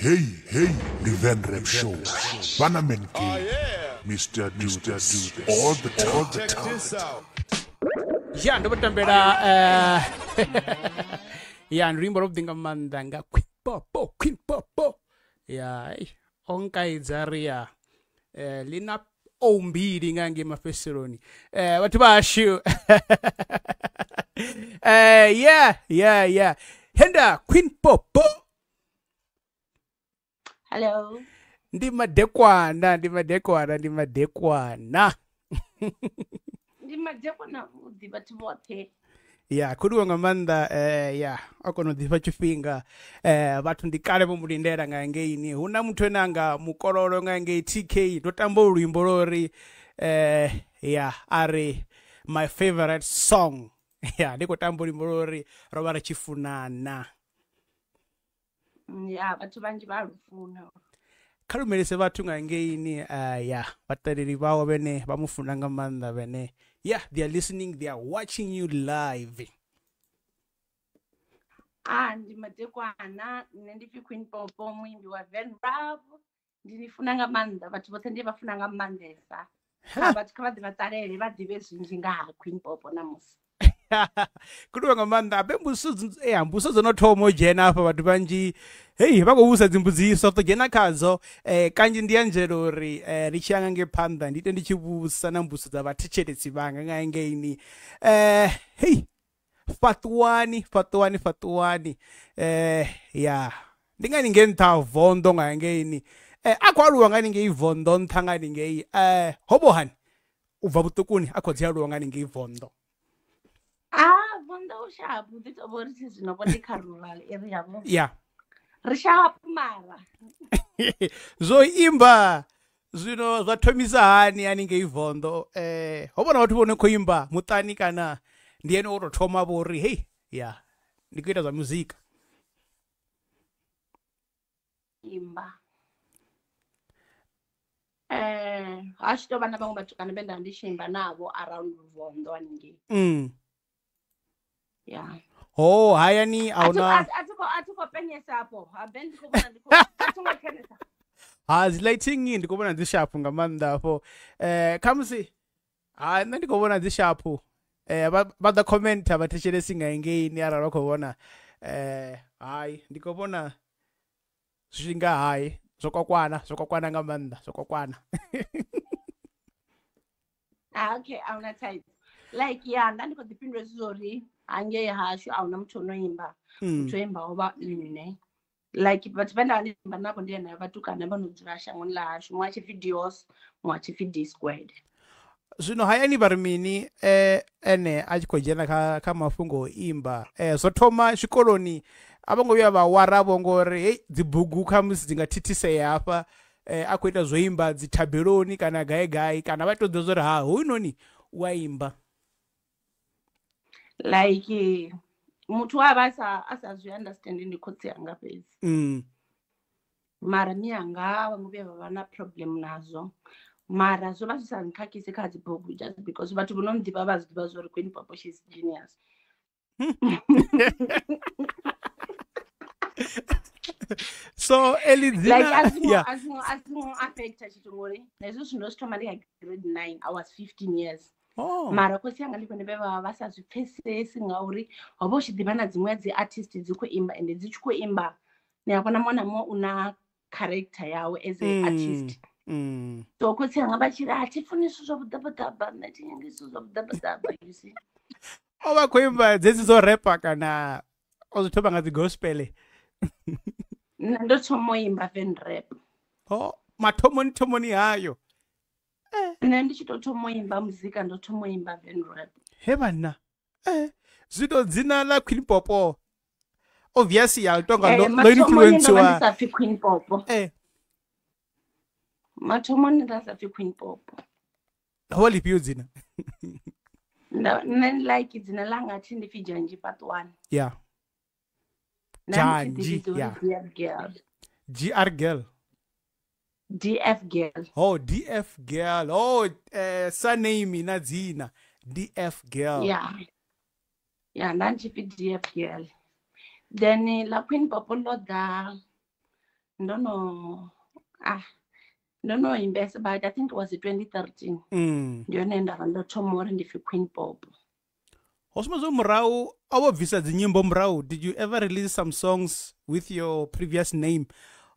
Hey, hey, the Van Rap Show. Bannerman King. Oh, yeah. Mr. Dude, Mr. Dude. All the time. All the time. Yeah, Yeah, ndobotambera ya eh, nruimbo lobudinga mandanga kwinpopo kwinpopo ya onkaidzariya eh, lina oumbiri ngange mafeseroni eh, vatu vashu yeah, yeah, yeah. henda popo. hello ndi madekwana ndi madekwana ndi madekwana ndi madekwana vhuḓi vhathu vhoṱhe ya khuliwe nga maanḓa eh, ya o kona u ḓifha tshifhinga eh, vhathu ndi kale vho mu lindela nga ngeini hu na muthu ane anga mukololo nga ngei tk ndo tamba luimbo lori eh, ya ari my favorite song ya ndi khou tamba luimbo lori ro vha ri tshi funana ya vhathu vhanzhi vha lufuna kha rumelise vhathu nga ngeini uh, ya vhatareli vhavo vhene vha mufuna nga maanḓa vhene ya yeah, theyare listening theyare watching you live a ndi madekwana nne ndi pfi queen popo muimbi wa van rav ndini funa nga maanḓa vhathu vhoṱhe ndi vhafuna nga maanḓesa vhathu kha vha ḓi vhaṱalele vha ḓivhe zwinzhi nga ha queen popo na musi kuriwe nga maanḓa abe mbusoea mbuso dzo no thoma u dzhena afha vhathu vhanzhi hei vha khou vhusa dzimbudziso to dzhena khadzo eh, kanzhi ndi anzela uri eh, ri tshi yangange phanḓa ndi ite ndi tshi vhusa na mbuso dza vhathetshelesi vhanga nga engeini eh, hei fatuwani fatuwani fatuwani ya ndi nga ninge nṱha vondo nga engeini a khou aluwa nga ningei vondo nṱha nga ningei hobohani u bva vhuṱukuni a khou dzi aluwa nga ningei vondo zvoimba zvino zvatomisa hani anenge ivhondo um eh, hovona vati vone koimba mutani kana ndiyeni urotoma vori hei ya ndikuita zva muzika um eh, hasvitovana vamwe vatukana vendandishimba navo around vhondo anengei mm ya o oh, hayani auna zilaiting ndi khou vhona dzi shapu nga maanḓa afho eh kha musi ha nṋe ndi khou vhona dzi shapu eh vha ḓo commenta vha thetshelesi nga ingeini arali vha khou vhona eh hai ndi khou vhona zwi nga hai zwo kwakwana zwo kwakwana nga maanḓa zwo kwakwana ah, okay, like ya yeah, ndandikodzipindura zizori hangei hasho hauna muthu unoimba utoimbawo mm. vanne like but vandava ndiimba nako ndiye nayo vatukana vanodziva shangoni la hasho mwachi videos mwachi vidiscuad zvino hayani vari mini eh, ene achi khou dzhena kha, kha mafhungo o imba eh, zo thoma zwikoloni a vho ngo vhuya vhawaravo ngori hei dzibugu kha musi dzi nga thithisei hafha eh, a khou ita zwo imba dzithabeloni kana gai gai kana vha ito dziva zwori ha hoyunoni u a imba like muthu waava asa asazviunderstandi ndikotsi yanga bedzi mm. mara ni yanga vamwe vaiva vana problem nazvo mara zvova zvisanikakisi kadzibhuku just because vatu vunondiva vaziviva zvori queen papo shis genius so elidzinaasimuafecta chitongori naizvo zvinosvitomandika grade nine i was fifteen years Oh. mara kwese yanga ndikone vevava vasazvipfesesi ngauri hove uchidiva na dzimwe dziartist dzikuimba ende dzichikuimba nakona mwanamo una charakta yawo as mm, artist mm. so kwese yanga vachiri hatifuni isu zvabudhabhadhabha natinyange isu zvabudhabhadhabha yuse ova kuimba dzedzizorepa kana ozvitobanga dzigospele nandotomoimba venrep o oh, matomonitomoni hayo oh. Eh. nne ndichitotomo imba muzika ndotomo imba venrap he vanna e eh, zvito dzina la queen popo obviously yatonga eh, noinfluenciwaapfi queen popo e matomo nendasapfi queen popo holipiyo dzina nen like dzina langa ti ndipfi janji part one ya janji gr girl DF girl. Oh, DF girl. Oh, uh, eh, surname na dzina. DF girl. Yeah. Yeah, ndandichiphi DF girl. Then da. No, no. ah ndono invest but I think it was 2013. Mm. Ndiyona ndava ndo thoma uri ndipfi Queen Bob. Osmazo murahu, our visa dzinyimbo did you ever release some songs with your previous name?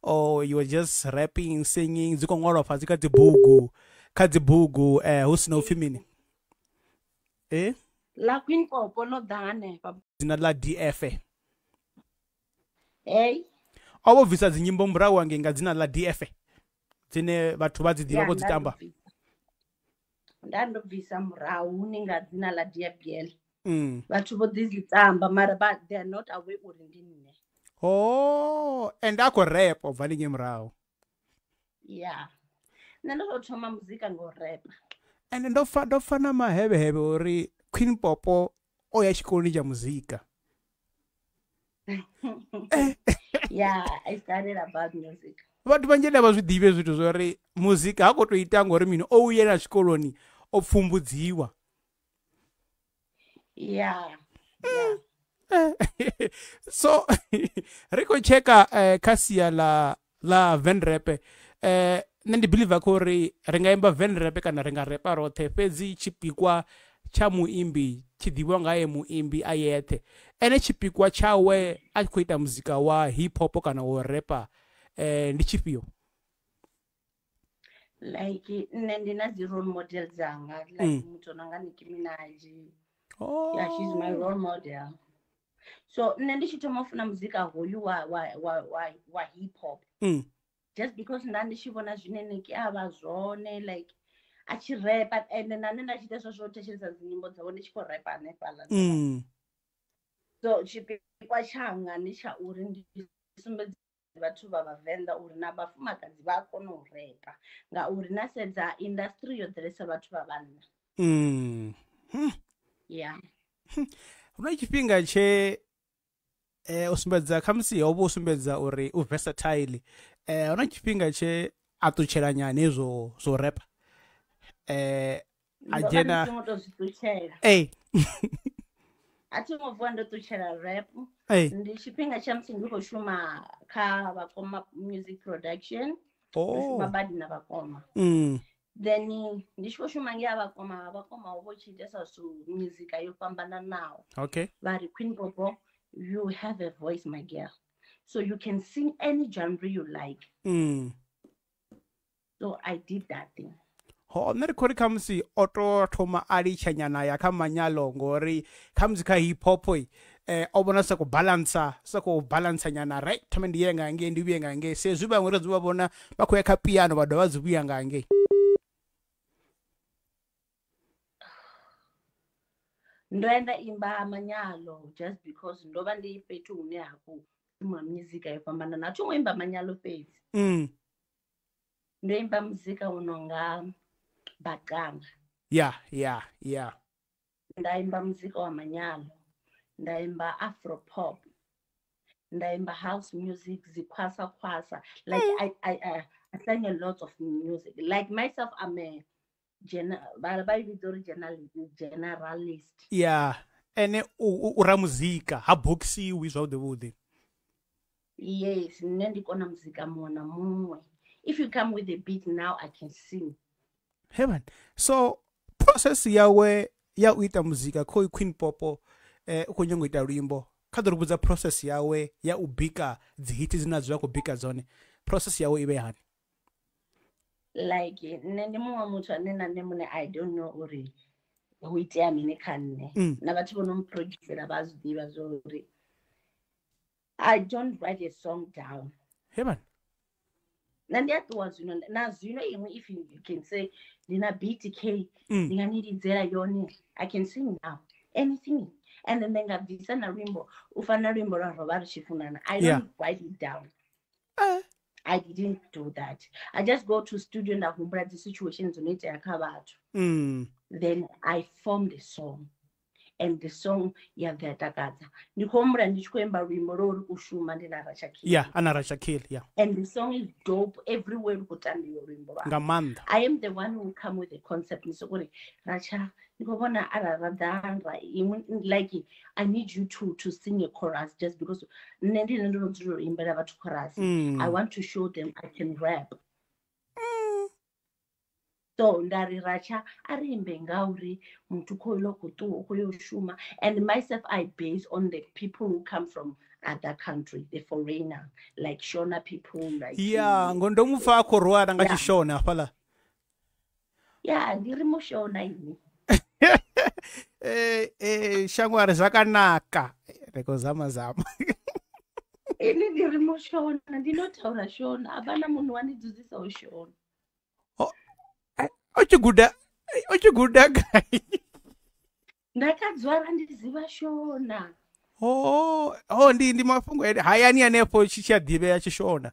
or oh, you were just rapping singing dzi khongwalwa fhasi kha dzibugu kha dzibugu um hu sina upfi mini e la quinkopo no da hanefa dzina la d f e ei o vho bvisa dzinyimbo murau wange nga dzina la d f e dzine vhathu vha dzi ḓivha vho dzi tamba nda ndo bvisa murau huni nga dzina la d f l mm. vhathu vho dzi dzi tamba mara they are not away uri ndi nne oh and akorep obva ningemurawo ya nne ndotothoma muzika ngorepa and ndofana maheveheve uri queen popo oya tshikoloni tsha muzika vathu vanje nda va zwi dive zwithu zwori muzika ha ko toita ngori mini o uye na tshikoloni o pfumbudziwa ya yeah. mm. yeah. so ri khou tsheka eh, khasia la la van rap eh, nṋe ndi believe khori ri nga imba van rap kana ri nga repa roṱhe fhedzi tshipikwa tsha muimbi tshi ḓivhiwa nga ye muimbi a yeṱhe ene tshipikwa tshawe a khou ita muzika wa hip hop kana wa repa eh, ndi tshifhio like nne ndi na dzi role model dzanga like mm. muthu o no nga nikimina oh. yeah, she's my role model so nne ndi tshi thoma ufuna muzika hoyu wa, wa, wa, wa, wa hip hop mm. just because nda ndi tshi vhona zwine niki a vha zwone like a tshi repa ende na nne nda tshi ita zwo zwo thetshelesa dzinyimbo dzawo ndi tshi khou repa hanefhala mm. so tshipikwa tshanga ndi tsha uri ndi sumbedza vhathu vha vhavenḓa uri na vhafumakadzi vha a kona u repa ngauri na sedza indastri yo ḓalesa vhathu vha vhanna mm. hm. ya yeah. Hmm huna tshifhinga tshe eh, u sumbedza khamusi ho vha u sumbedza uri u versatile eh, hu na tshifhinga tshe a ṱutshela nyane zwo zwo repa eh, a dzhena a thi ngo vuwa ndo ṱutshela rap hey. ndi tshifhinga tsha musi ndi khou shuma kha vakoma music production oh. shuma badi na vakoma mm. then ndisho shumangira vakoma vakomawo vo chiitesa so mizika yo nawo okay va ri queen bobo you have a voice my girl so you can sing any genre you like mm. so i did that thing ho nṋe ri khori kha musi o to thoma a litsha ya kha manyalo ngori kha kha hip hop eh, o sa sokou balansa ku balansa nyana right thome ndi yenga nge ndi vhuye nga se zwi vhaṅwe ri zwi vha vhona vha khou ya kha piano vha dovha zwi vhuya nga ngei ndoenda imba manyalo just because ndova ndi fhethu hune haku imwa mizika yo fhambanana a thongo imba manyalo fhedzi mm. ndo imba muzika unonga nonga bakanga ya yeah, ya yeah, ya yeah. ndaimba muzika wa manyalo ndaimba afro pop ndaimba house music zikwasa kwasa. like mm. I, I, I, i sang a lot of music like myself i'm a vaividza uri e generalist ya ene u ra muzika ha bokisiwi zvavudivudi yes nne ndikona muzika muwe na mumwe if you come with a beat now i can sing heaven so process yawe ya u ita muzika khoi queen popo eh, u eh, khou nyanga u ita luimbo kha ḓo ri vhudza process yawe ya u bika dzi hiti dzine a dzi vha khou bika dzone process yawe i vhe hani like nne ndi muṅwe muthu ane na nne mune i don't know uri hu itea mini kha nne mm. na vhathu vho no muprodusera vha zwiḓivha zwo uri i don't write a song down na ndi a ṱuwa zwino na zwino iṅwe if you can say ndi na btk mm. ndi nga nilidzela yone i can sing now anything and then nga bvisa na luimbo u fana na luimbo lwa rova ri tshi funana i don't yeah. write it down uh i didn't do that i just go to studio ndahumbura dzisituation dzinoitea ka vathu mm. then i formed a song and the song yabveyatakadza ndikomura ndichikuemba rwimo rouri kushuma ndinarachakeya anarachakeli ya and the song is dope everywhere uri kutambiwa rwimbo rwangamanda i am the one who come with the concept ndisokuri racha Governor, I rather like I need you to to sing a chorus just because Imbela chorus. Hmm. I want to show them I can rap. Mm. So ndari racha arimbe ngauri mtu koilo kutu koyo shuma and myself I base on the people who come from other country the foreigner like Shona people like yeah ngondomufa akorwara ngachishona yeah. pala yeah ndiri mushona ini eh, eh, shamwari zvakanaka eh, rekuzama zama ini ndirimo shona ndinotaura shona hapana munhu wandidzidzisawo shona uchiguda eh, uchiguda eh, kai ndakadzwara ndiziva shona oh, oh, ndindi mafungo ed hayani yanepo chichadhive yachishona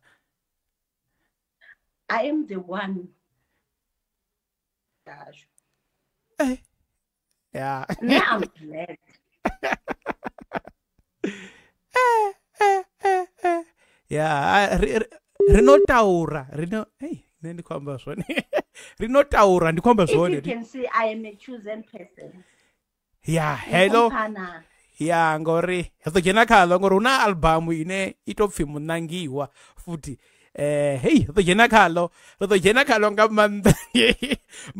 i am the one zvo Ja. ja, Renault Taura. Hey, then the conversation. Renault Taura, the conversation. You can see I am a chosen person. Yeah, hello. ya ngori zvo dzhena khalo ngori una album ine itopfi munangiwa futi eh hey ro dzhena khalo ro ḓo dzhena khalo nga maanḓa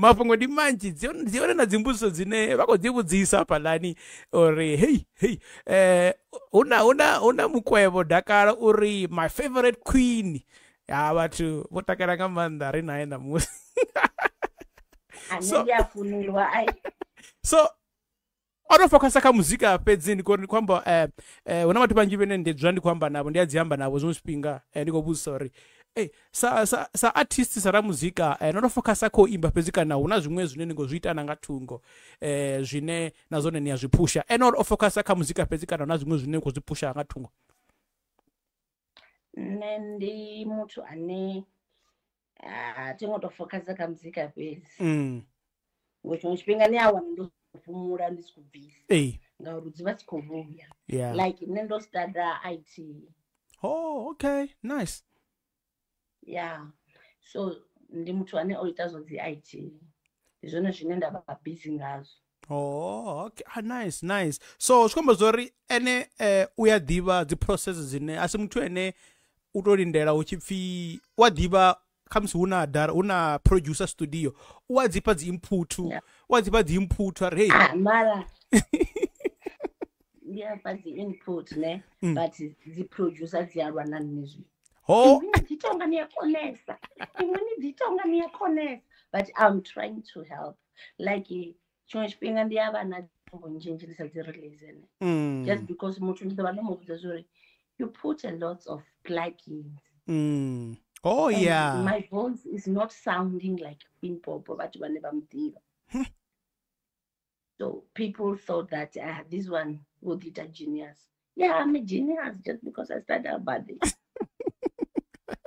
mafhungo ndi manzhi dzi hone na dzimbudziso dzine vha khou dzivhudzisa palani uri hei hei eh, una, una, una mukwevo dakalo uri my favorite queen ya vhathu vho takala nga maanḓa ri naye namusi so, so atofokasa kamuzika apedzi ndikoni kwamba una vatu vanji vene ndedzva ndikwamba navo ndiadziyamba navo zvinosipinga ndikobuzisauri e saartist sara muzika notofokasa koimba pedzi kana una zvimwe zvine ningo zviita nangatungo zvine nazone niyazvipusha enor ofokasa kamuzika pedzi kana una zvimwe zvine kozvipusha angatungo nne ndi muthu ane tingotofokasa kamuzika pedzi ngo chimwe chipinga neawanndo kufumura ndisi kubvisa hey. ngaurudzi va tikovuya yeah. like nne ndostada it o oh, okay nice ya yeah. so ndi muthu ane oita zva dzi it ndi zvone zvine ndava bhizi ngazvo oh okay ah, nice nice so zvi khomba zvori ene uh, eh, uya ḓivha dziprocess dzine asi muthu ene u tolindela hu tshi pfi wa ḓivha comes una dar una producer studio wadzipa dziimputu wadzipa dziimputu ari hei ah, mara ndiapa dziinput ne mm. but dziproducer dziyarwanani nezvi ndiitonga niyakonesa imwe nidzitonga niyakonesa but iam trying to help like chimwe chipinga ndiyava nadzimbo njinji ndisadzirelease ne mm. just because muthu ndizova nomuvudza zvori you put a lots of plugins mm. oh and yeah my voice is not sounding like impopo vati never vamudiva so people thought that uh, this one would get a genius yeah i'm a genius just because i started abadi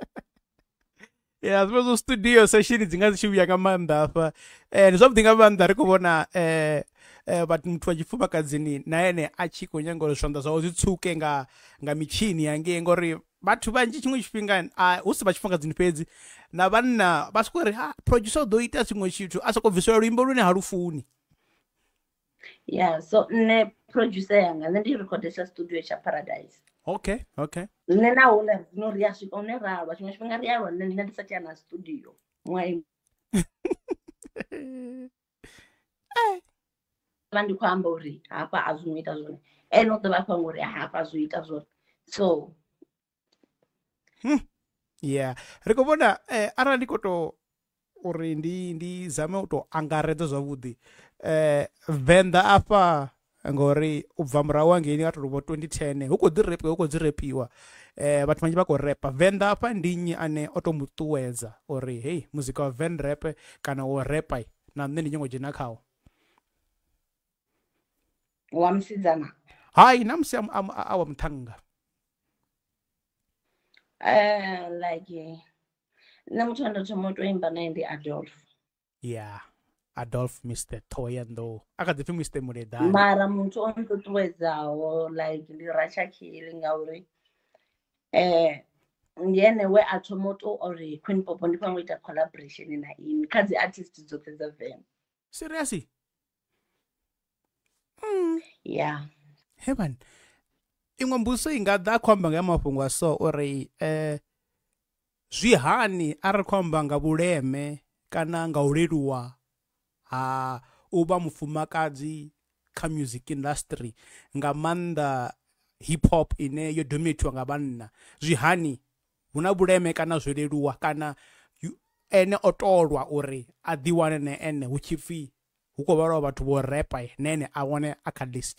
yeah zvezo studio seshini dzinga dzichiuya ka maanda afa ndi zvo mudinga maanda ri eh, but muthu wa chifumakadzini na yene achiko nyangori zvironda zvawo zvitsvuke nga nga michini yange ngori vathu vanji chimwe chipinga husi va chifunga dzinhu pedzi na vanna va siko ri ha ah, producer u do ita swin'we xithu a soko bvisela luyimbo lwini ha lufuni ya so nne producer yanga nne ndi recordesa studio cha paradise okay okay nne na hula zino ri ya swika une ra lwa tshiṅwe tshifhinga ri ya lwa nne ndina ndisatiya na studio mwai va ndi khou amba uri hafha a zwin'we ita zwone ene u ḓo vha khou anga uri hafha zwi ita zwone so hmm. yeah ri khou vhona eh, arali ndi kho to uri ndi ndi zame u to angaredza zwavhuḓi eh, venḓa afha ngori u bva murahu hangeni atori vho 2010 hu khou ḓi repiwa hu khou dzi repiwa eh, vhathu vhanzhi vha khou repa venḓa afha ndi nnyi ane o to mu uri hei muzika wa van rap kana wo repa na nṋe ndi nyongo dzhena khawo wa musidzana hai na musi a wa muthannga Eh, like nṋe muthu anda thoma to imba naye ndi adolf ya adolf mr toyandou a kha dzipfi mr muledani mara muthu o nṱuṱuwedzaho like ndi rachakili ngauri eh, ndi ene we a thoma to ori quen popo ndi fanwe ita collaboration na ini kha dzi artist dzoṱhe dza ven seriously ya yeah. hevan hey iṅwe mbudziso i nga ḓa khou amba nga ya mafhungo a so uri eh, zwi hani ari khou amba nga vhuleme kana nga u leluwa ha u vha mufumakadzi kha music industry nga maanḓa hip hop ine yo dominatiwa nga vhanna zwi hani hu na vhuleme kana zwo leluwa kana ene o tolwa uri a ḓiwane ne ene hu tshi pfhi hu khou vhalwa vhathu vho repa ne ene a wane a kha list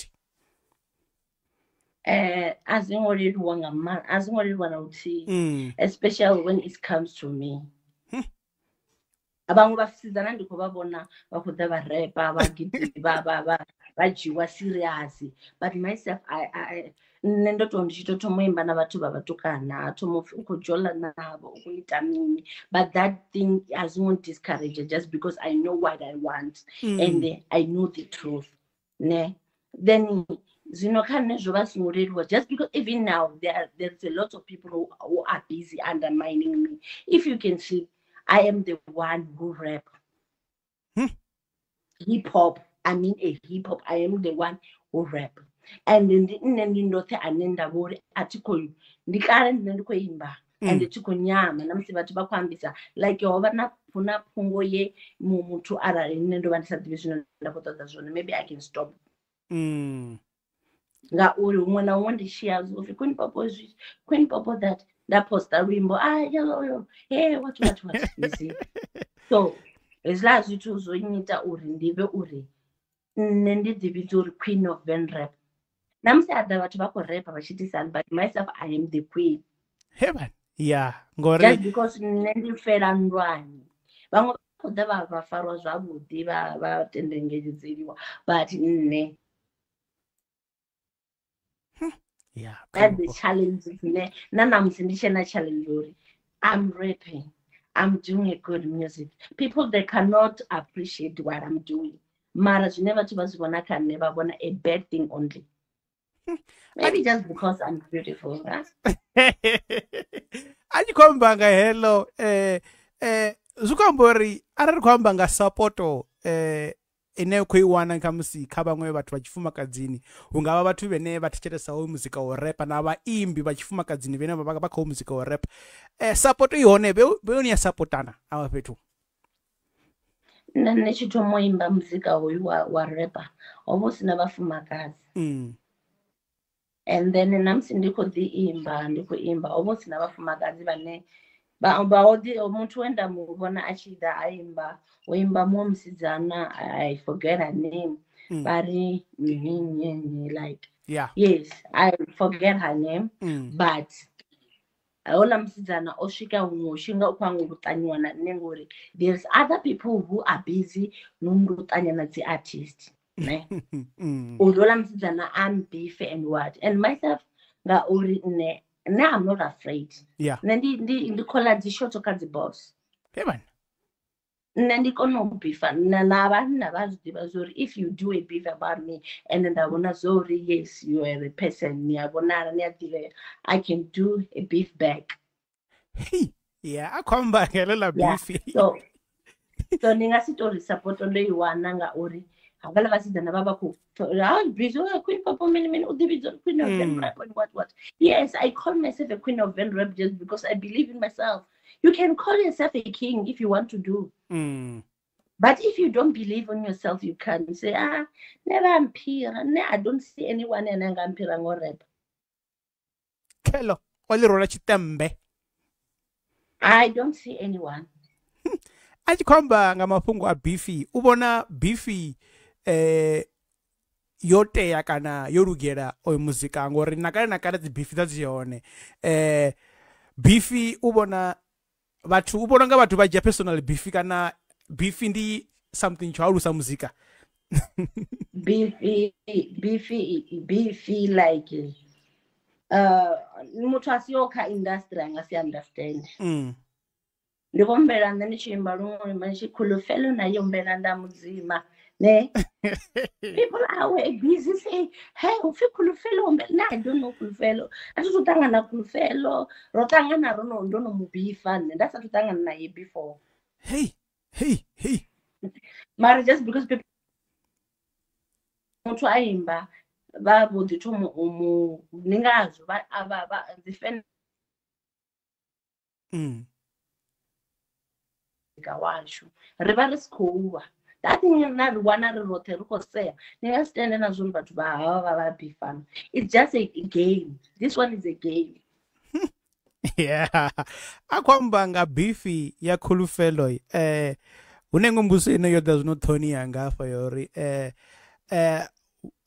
eh azingolelwa ngama azingolelwa nauthi mm. especially when it comes to me hmm. abangu basizana ndikho babona bakhoda ba rap ba ba ba ba jiwa serious but myself i i nne ndo to ndichitotomoimba na vathu va vatukana tomokujola navo ukuita mini but that thing azingon discourage just because i know what i want mm. and i know the truth ne then zvino kana nezvova zinoreruwa just because even now thereis there a lot of people who are busy undermining me if you can see i am the one who rap hmm. hip hop i mean a hip hop i am the one who rap and ndine ndinote ane ndavo uri atiko ndikare ndine ndikoimba hmm. and tikonyama namusi vatu vakwambisa like wava na puna pfungo ye mumuthu arari ndine ndova ndisativi zvino ndakotoda zvona maybe i can stop hmm ngauri humwe naumwe ndishiya zofi queen popo zvii queen popo that ndaposta rwimbo a yoyoyo e wati wati watizi so hezilaa zvithu zvonyita uri ndive uri nne ndidzividzi uri queen of van rap namusi adha vathu vakurepa vachitisani but myself i am the queen heman ya ngorijust because nne ndifela ndwani vamwe vakoda vavafarwa zvavudi vatendengedzeriwa but nne yeah, the challenge ine nanamhle ndichena challenge uri im rapping im doing a good music people they cannot appreciate what im doing mara zvine vatu vazvivona kane vavona a bad thing only maybe just because im beautiful achikwambanga huh? hello um uh, eh, uh, eh, zvikwambori ari ri kwambanga sapoto um uh, eh, ine koiwana kamusika vamwe vatu vachifumakadzini ungava vatu vene vatecheresawo muzika worepa na vaimbi vachifumakadzini vene vavakavakawo muzika worepa eh, sapoto ihone veuniyasapotana ava fetu nnechitomoimba muzika uyu warepa wa hovo usina vafumakadzi mm. and then namusi ndikudziimba ndikuimba hovo usina vafumakadzi vane baodi omuntu wenda mubona achida aimba oimba mwo musidzana i forget her name mm. bari like yeah yes i forget her name mm. but aona musidzana osvika umwe ushinga ukwangurutanywa nanenge uri there's other people who are busy nomurutanya artist. ne uzola mm. musidzana am and what and myself ngauri nne now I'm not afraid. Yeah. Nṋe ndi ndi ndi khoḽa dzi shotho kha dzi boss. Kevin. Nṋe ndi kona u bifa na na vhanna vha zwi ḓivha zwo if you do a beef about me and nda vhona zwo uri yes you are a person ni a vhonala ni I can do a beef back. Hey, yeah I come akhomba ngelela beef. Yeah. So so ndi nga si tori support one, i wana ngauri havala vasidzana vava kuqueen papa mene mene udividzori queen of hmm. vanrabwhatwhat yes i call myself a queen of van rab just because i believe in myself you can call yourself a king if you want to do mm. but if you don't believe on yourself you can say a ah, neva mphira ne i don't see anyone ane anga mphira ngo rab kelo wa lerola xitembe i don't see anyone a tikhomba nga mafhungo a beefy u vona beefy eh yo teya kana yo lugela oyo muzika ngori na kale na kale dzi bifi dza dzi hone eh bifi u vhona vhathu u vhona nga vhathu vha dzhia personal bifi kana bifi ndi something tsho alusa muzika bifi bifi like uh, muthu a siho kha industry anga si understand mm. ndi mm. khombela nda ni tshi imba luṅwe limba ni tshi khulu fellow na yombela nda mudzima ne people are busy say hey ufi khulufelo mbe na i don't know khulufelo a thi thu ṱangana khulufelo ro ṱangana ro no ndo no mubifa nne nda sathu ṱangana naye before hey hey hey mara just because people muthu a imba vha vho ḓi thoma u mu ndi ngazwo vha dzi fan mm. washu ri vha ri si khou lwa that na ri wana ri rothe ri khou sea ni nga si tende na zwori vhathu vha hava va vha bi fana it's just a game this one is a game yeah akho amba nga bifi ya khulufelo eh hune ngo ine yo ḓa zwino ṱhoni yanga hafha yori eh eh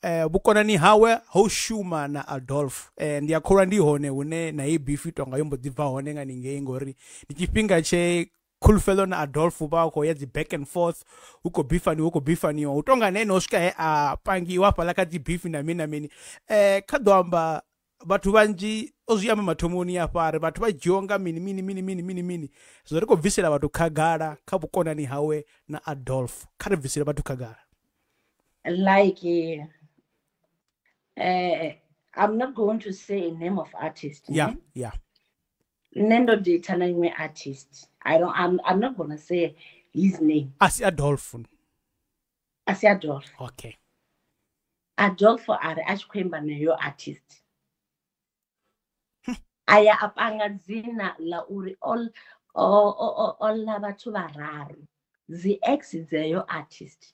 eh hawe ho shuma na adolf eh, ndi a kholwa ndi hone hune na hei bifi tonga yo mbo ḓi bva hone nga ningei ngori ndi tshifhinga tshe khulufhelo na adolfu vha khou ya dzi back and forth hu khou bifaniwa hu khou bifaniwa hu tonga na u swika he eh, a pangiwa hafhaḽa kha dzi bifi na mini na mini eh, kha ḓo amba vhathu vhanzhi o zwi amba mathomoni hafha ri vhathu vha dzhiwa nga mini mini mini mini mini mini zwo ri khou bvisela vhathu khagala kha vhukonani hawe na adolf kha ri bvisele vhathu khagala like uh, i'm not going to say name of artist yeah yeah nne ndo data na iṅwe artist i don't i'm, I'm not gonna say his name asi adolfo asi adolfo okay adolfo ari a xikwembu neyo artist hmm. aya a panga dzina la uri all olla vathu vararu zi ex dzeyo artist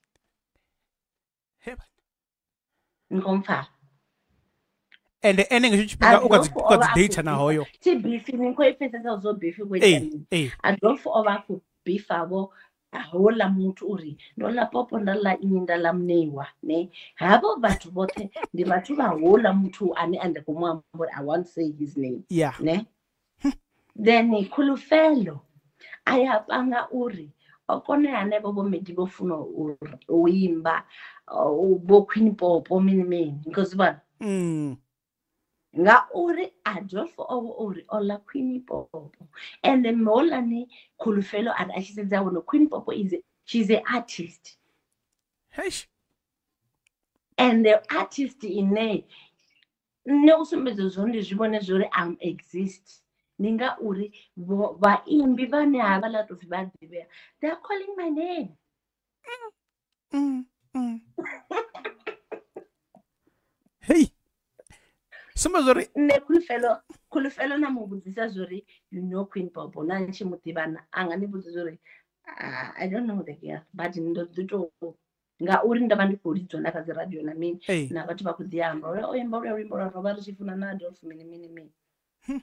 ngomfaa ende enenge icho chipinga ukadzideita nahoyo tibifi nikoipesesa uzobifiadofu ovaku bifavo haula muthu uri ndola popo ndala inyi ndala muneiwa ne havo vathu vothe ndi vathu vahula muthu ane andikumwamuri i want say his name yeah. ne then khulufelo ayapanga uri okone anevo vomedi vofuna uimba vokhwini popo mini mini because vona mm ngauri adolfo ovo uri ola queen popo and then molani khulufelo ari achisedza uno queen popo is shes a artist Heish. and the artist ine neusumbedzo zvo ndizvivone zvori am exist ndingauri vaimbi vane havalatofi vadzivea they are calling my name mm. Mm. Mm. hey sumba zvori ne kulufelo kulufelo na mubudzisa zvori you know queen bobo na nchi mudivana anga ni budzisa zvori uh, ah, i don't know the girl but ndo dzito nga uri ndava ndikuridzwa na kadzi radio na mini hey. na vatu vakudziamba uya oimba uya rimbo ra vava richifuna na adolf mini mini mini hmm.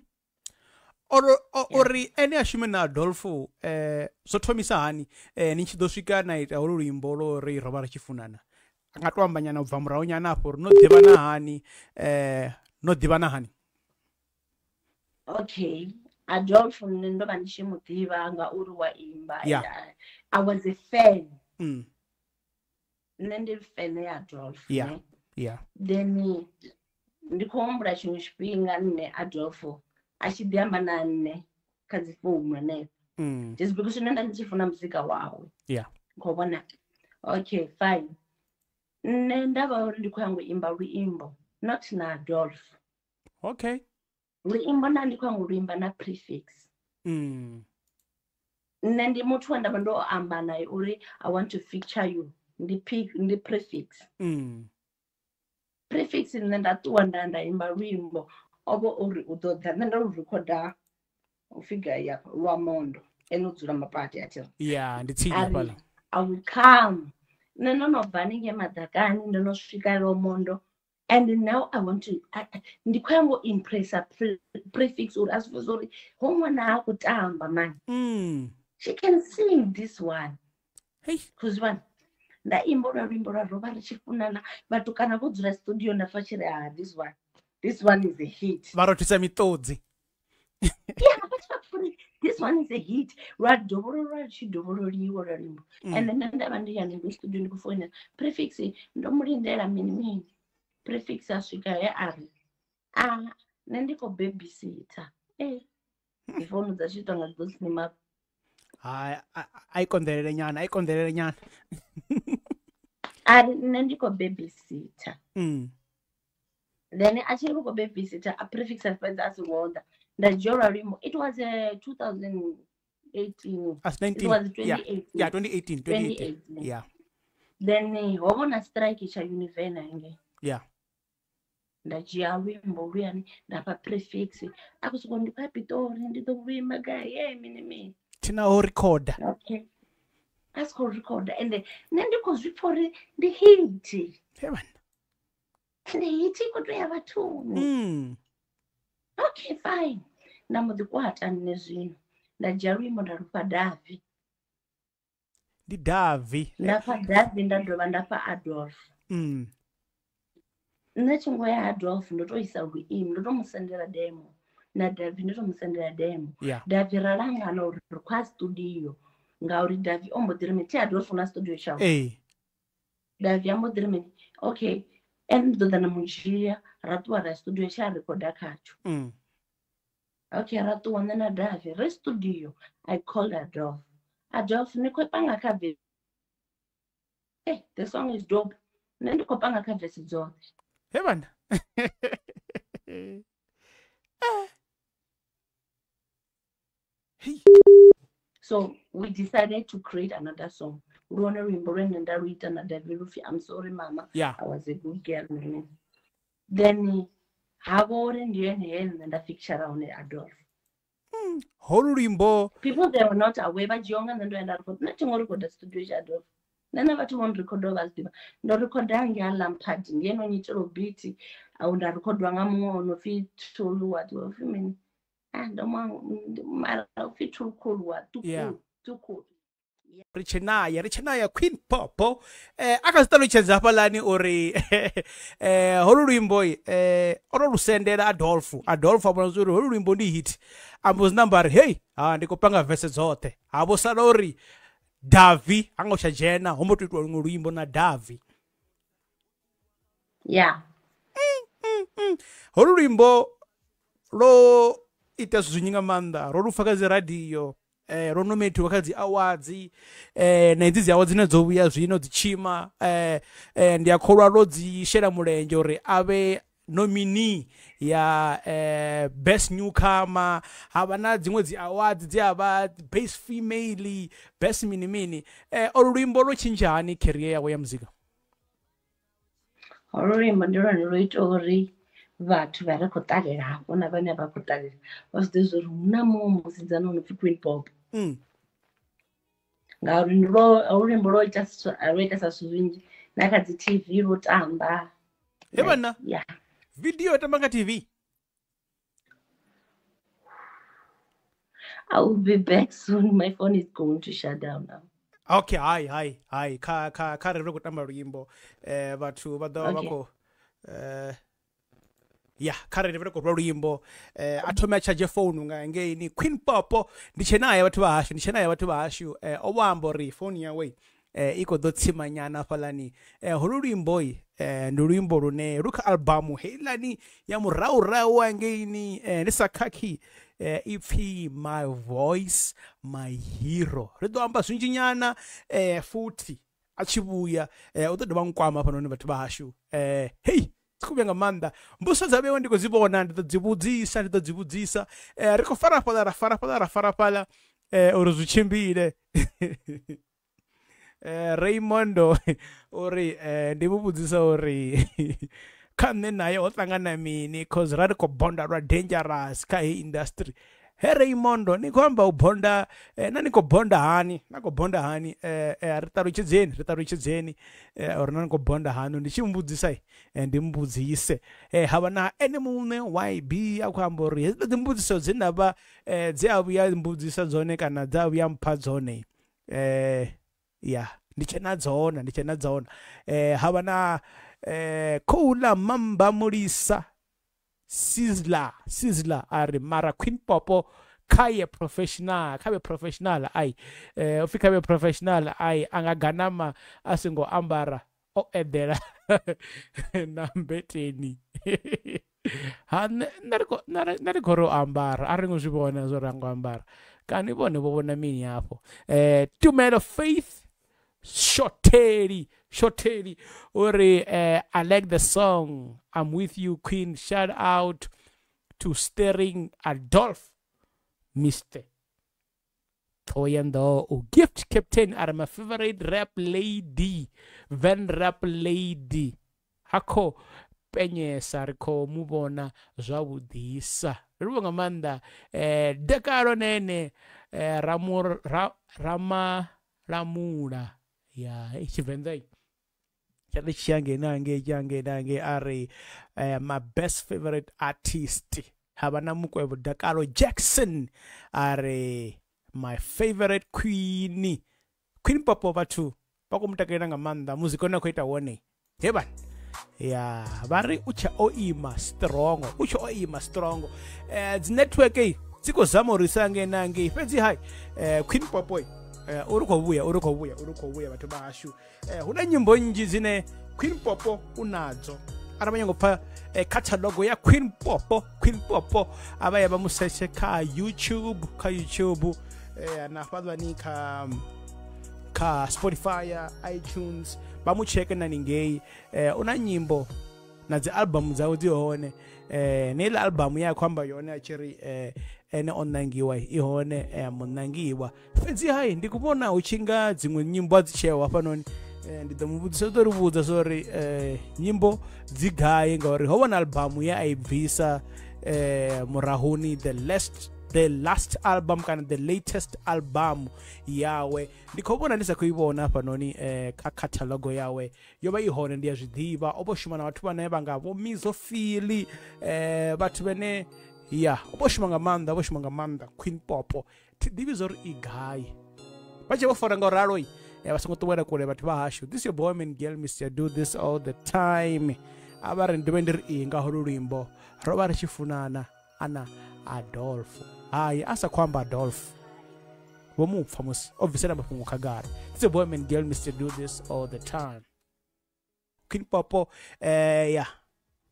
ori ene a shume na adolfu eh, zo thomisa hani eh, ni tshi ḓo swika na ita holu luimbo lo ri rovha ri tshi funana anga to ambanyana u bva murahu nyana afho ri no ḓivha na hani eh, nodivana hani okay adolfo nne ndova ndichi mudiva anga uri wa imba yeah. i was a fan mm. nne ndiri fan yeadolfo then ndikuhumbura chimwe chipinga nne adolfo achidiamba na nne kadzifumu nee just because nenda ndichifuna muzika wawe kovona okay fine nne ndava uri ndikuyangu imba luimbo mm not naadolf okay luimbo ndandikwa nguluimba naprefix mm. nne ndi muthu wa ndava ndo amba naye uri i want to feature you ndi prefix mm. prefix nne nda ṱuwa nda nda imba luimbo o vo uri u ḓo ḓa nne nda lu rekhoda u figure ya lwa mondo ene u dzula mapati a tiri ya ndi tsinyaa i will come nne ndo no bva ningei madakani ndo no swika lwa mondo yeah, and now i want to ndi khou yango impressa prefix uri a zwi vhudza uri ho ṅwana ha khou tamba mani mm. she can sing this one bcause hey. one nda imbo lwa luimbo lwa rova ri tshi funana vhatukana vho dzula studio nda pfa tshi ri ha ah, this one this one is a hit va rothisa miṱodzi this one is a heat lwa dovholo lwa tshi dovhololiwa lwa limbo mm. and then nda ndavha ndi ya ndi studio ndi kufoina prefix ndo mulindela mini mini prefix asvika he ari a aha ndi ndiko babysitter e ee, ifoni dza tshitanga dzo sine mapi hai aikonḓelele nyana a i aikonḓelele nyana ari nṋe ndi khou babysitter mm. then a tshi ri khou babysitter a prefix a fhedza a songo ḓa nda dzhielwa luimbo it was uh, 18. As 19, it was 2018 yeah, yeah 2018 2018, 2018. yeah then uh, ho vhona strike cha univena hangei yeah ndajiya rwimbo ruyani ndapa prefix akusoko ndipapitori ndidovima gaye mini mini tinawo rekoda asiko rekoda ende nendiko zvipfori ndihiti ndihiti kutoyavatuni mm. okay fine ndamboti kuatani nezvino ndajiya rwimbo ndarupa davi ndidavi ndapa davi ndadova ndapa adolf mm nechinguva yaadolf ndotoisa kuim ndotomusendera demo nadhavhi ndotomusendera demo yeah. dhavhi rarangana uri rikwastudio ngauri dhavhi ombodhirimini tiadolf una studio chavo hey. dhavhi ambodhirimini okay andodana mujiya ratuwa rastudio charekoda kacho mm. okay ratuwa nenadhavhi restudio i called adolf adolf nikwepanga kabve hey, the song is dope nendikopanga kabvesi dzote Hey, man. so we decided to create another song. Rona Rimboren and Darita Nadavirufi, I'm sorry, Mama. Yeah. I was a good girl. Man. Then Havor and Yen and the picture on the Adolf. Hmm. Horurimbo. People they were not aware, but young and then I got nothing more to the situation. nenevati vondirekodiwa vazidiva ndorekodha nge alampad ngeinonyitiro biti au ndarekodwa nga mumwe unopfi tuluwatfimini ndomaraupfi tukurwa tukuru richinaya richinaya queen popo eh, akazitalutshedza palani uri eh, holu eh, luimboi eh, onolusendela adolfu adolfu abonaz uri holu luimbo ndi hit ambozinambari hei ha ndikopanga vese dzothe havosala uri dhavhi anga uchajena hombotoitwa rumwe luimbo nadhavhi ya holu luimbo roita zvinhu zvinyinga maanda rorufa kadzi radhiyo eh, ronometiwa kadzi awards eh, nhenzi dziawa dzine dzouya zvino dzichima eh, eh, ndiyakhorwa rodzishera mulenje uri ave nominee ya uh, best newcomer hava na dzimwe dziawards dzi hava base female best mini mini uh, eh, olulwimbo lwo tshinja hani carie yawe ya muzika olulwimbo ndi lwane lwo ita uri vhathu vha ri khou ṱalela hafo na vhane vha khou ṱalela vha zwi ḓivi zori hu na muwe musidzana no pfi queen bob mm. ngauri olulwimbo lwo itasa zwinzhi na kha dzi tv lwo tamba e vhana yeah. video ya Tambanga TV. I will be back soon. My phone is going to shut down now. Okay, hai hai hai ka ka ka ri ri kutamba luimbo eh vhathu vha ḓovha vha khou eh ya kha ri ri khou luimbo eh a thome a charge phone nga ngei ni Queen Popo ndi tshe naye vhathu vha hashu ndi tshe naye vhathu vha hashu eh o wambo ri phone yawe Eh, i kho ḓo tsimanyana fhalani eh, holu luimboi eh, ndi luimbo lune lu kha albamu heilani ya murauraho angeini ndi sa khakhi ipfhi my voice my hero ri ḓo amba zwinzhinyana futhi a tshi vhuya u ḓo dovha nkwama hafhanoni vhathu vha hashu hei kuvhuya nga maanḓa mbuso dza vhewe ndi khou dzi vhona ndi ḓo dzi vhudzisa ndi ḓo dzi vhudzisa ri khou fara fhala ra fara fhala ra fara fhala uri zwi tshimbile Eh, raymondo uri um eh, ndimuvudzisa uri kha nṋe naye ho ṱangana mini cause ra ri khou bonda lwa dangeros kha hei industry he raymondo ni khou amba u bonda eh, na ni khou bonda hani na khou bonda hani ri ṱalutshedzeni ri ṱalutshedzeni or na ni khou bonda hanu ndi tshi mmbudzisa ndi mmbudzise ha vha na ene muṋe yb a khou amba uri hezilo dzi mbudziso dzi na vha dzi a vhuya mbudzisa dzone kana dzi a vhuya mpha dzone um ya ndichenadzoona ndichenadzoona eh hava na eh khula mamba mulisa sizla sizla ari mara queen popo khaye professional khave professional ai eh ufika be professional ai anga ganama asingo ambara o edela nambeteni ha nari goro ambara ari ngo zwivona zwo rango ambara kani vone vo vona mini hafho eh tumelo faith Shorty, Shorty, Ori, uh, eh, I like the song. I'm with you, Queen. Shout out to Staring Adolf, Mr. Toyando. Oh, gift Captain are my favorite rap lady. Van rap lady. Hako penyesa ri mubona ah, mu vhona zwavhuḓisa ri livha nga maanḓa um dakalo nene eh, ramur ya tshivenza tshati tshiyange nange tshiyange nange ari uh, eh, my best favorite artist hava na mukwevo dakalo jackson ari my favorite queen queen popo vathu va ku mutakalela nga maanḓa muziko na kho ita wone he vanu ya va ri u tsha o ima strongo u tsha o ima strongo eh, dzi-network dzi khou zama uri sange nange fhedzi hai eh, queen popoi uh, uh, eh, uri khou vhuya uri khou vhuya uri vhuya vhathu vha hashu eh, hu na nyimbo nnzhi dzine queen popo u nadzo arali vha nyago eh, ya queen popo queen popo a ya vha musetshe kha youtube kha youtube eh, na ni kha kha spotify itunes vha mu tsheke na ningei eh, u na nyimbo na dzi album dzawe dzi hone eh, ni ile albamu ya kwamba yone achiri eh, ene onangiwa ihone eh, munangiwa fedzi hai ndikupona uchinga dzimwe nyimbo dzichewa panoni eh, ndidomuvudisa utorivudza sori eh, nyimbo dzigaye ngauri vona albamu ya aibvisa eh, murahuni the last the last album kana the latest album yawe ndi khou vhona ndi sa khou i vhona hafhanoni eh, kha catalogo yawe yo vha i hone ndi ya zwi ḓivha o vha shuma na vhathu vhane vha nga vho mizofili eh, vhathu vhene ya o vha shuma nga maanḓa o vha shuma nga maanḓa queen popo thi ḓivhi zwa uri i gai vha tshi vho fora nga ralo eh, vha songo ṱuwela kule vhathu vha hashu this your boy man girl mr do this all the time a vha ri ndi vhe ndi ri i nga holu luimbo ro vha ri tshi funana ana adolfo hayi kwamba adolf vomupfa musi obvisela mapunguka gari it's a boy and girl must do this all the time queen popo eh, yeah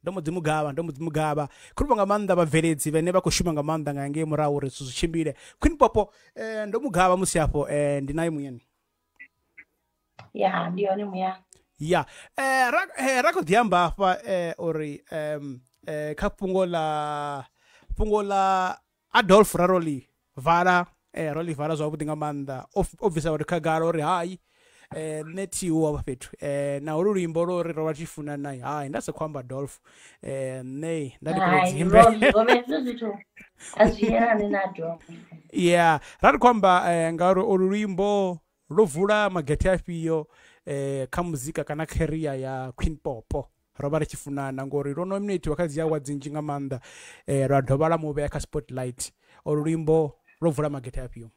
ndo mudzimugava ndo mudzimugava khulipo nga maanḓa vhabveledzi vhene vha khou shuma nga maanḓa nga ngei murahu uri zwithu zwi tshimbile queen popo eh, ndo mugava musi afho eh, ndi naye muyani ya ndi yone muyani ya eh, ra, eh, ra diamba hafha eh, uri um, eh, kha fhungo ḽa fhungo ḽa adolf raroli vara eh, roli vala zwavudi nga maanḓa obvisa uri khagala uri hayi eh, netiwa fhethu eh, na olu luimbo lori lwa tshifuna naye hayi ndasa khou amba dolf eh, ne ndadikodzimbe yeah ra ri khou amba eh, ngauri olu luimbo lo vula magete afhio eh, kha muzika kana career ya queen popo rova richifunana ngori rono minuti wakaziya wadzinji nga maanda eh, ra dhova ra muvea kha spotlight olulimbo ro vhula magete apio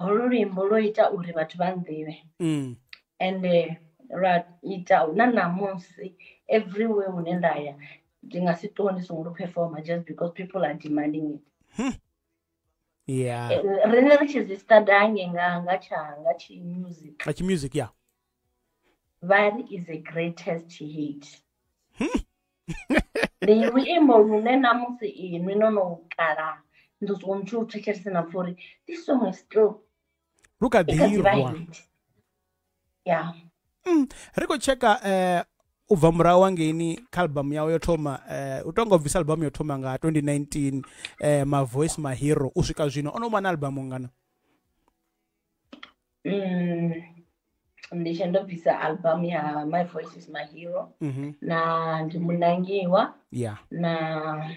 olulimbo lo ita uri vhathu va nḓive mm. ende ra ita na namusi everywhere hune ndaya ndi nga si ṱuwo ndi songo lu performa just because people are demanding it hmm. yeah. e, rine ri tshi zwi stadange nga, nga, nga tshi music nga tshi music ya yeah vari is the greatest hit ndi luimbo lune namusi inwi nono kala ndi zwo mutshi u thetshelesena pfuri this song is still luka dirwa ya ri khou checka eh, u bva murahu wangeni kha albamu yawe yo thoma eh, u tonga u bvisa albamu yo thoma nga 2019 um mavoice mahero u swika zwino o no vana albamu ngana mm. ndishendo bvisa album ya my voice is my hero mm -hmm. na ndimunangiwa munangiwa yeah. na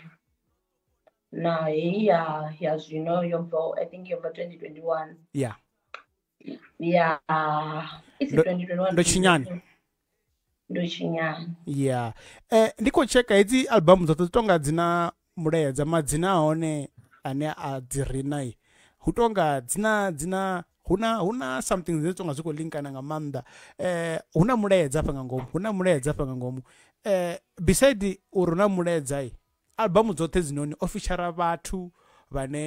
na hei ya ya zvino yobva i think yobva 2021 ya yeah isi 2021 ndochinyani ndochinyani yeah eh ndiko cheka hedzi album dzoto zitonga zina dzina mulaedza madzina aone ane a dzi hutonga zina dzina dzina huna huna something dzine tonga zwi khou linkana nga manda eh huna mulaedza panga ngomu huna mulaedza panga ngomu eh beside uri huna mulaedza album dzoṱhe dzinoni official fichara vhathu vhane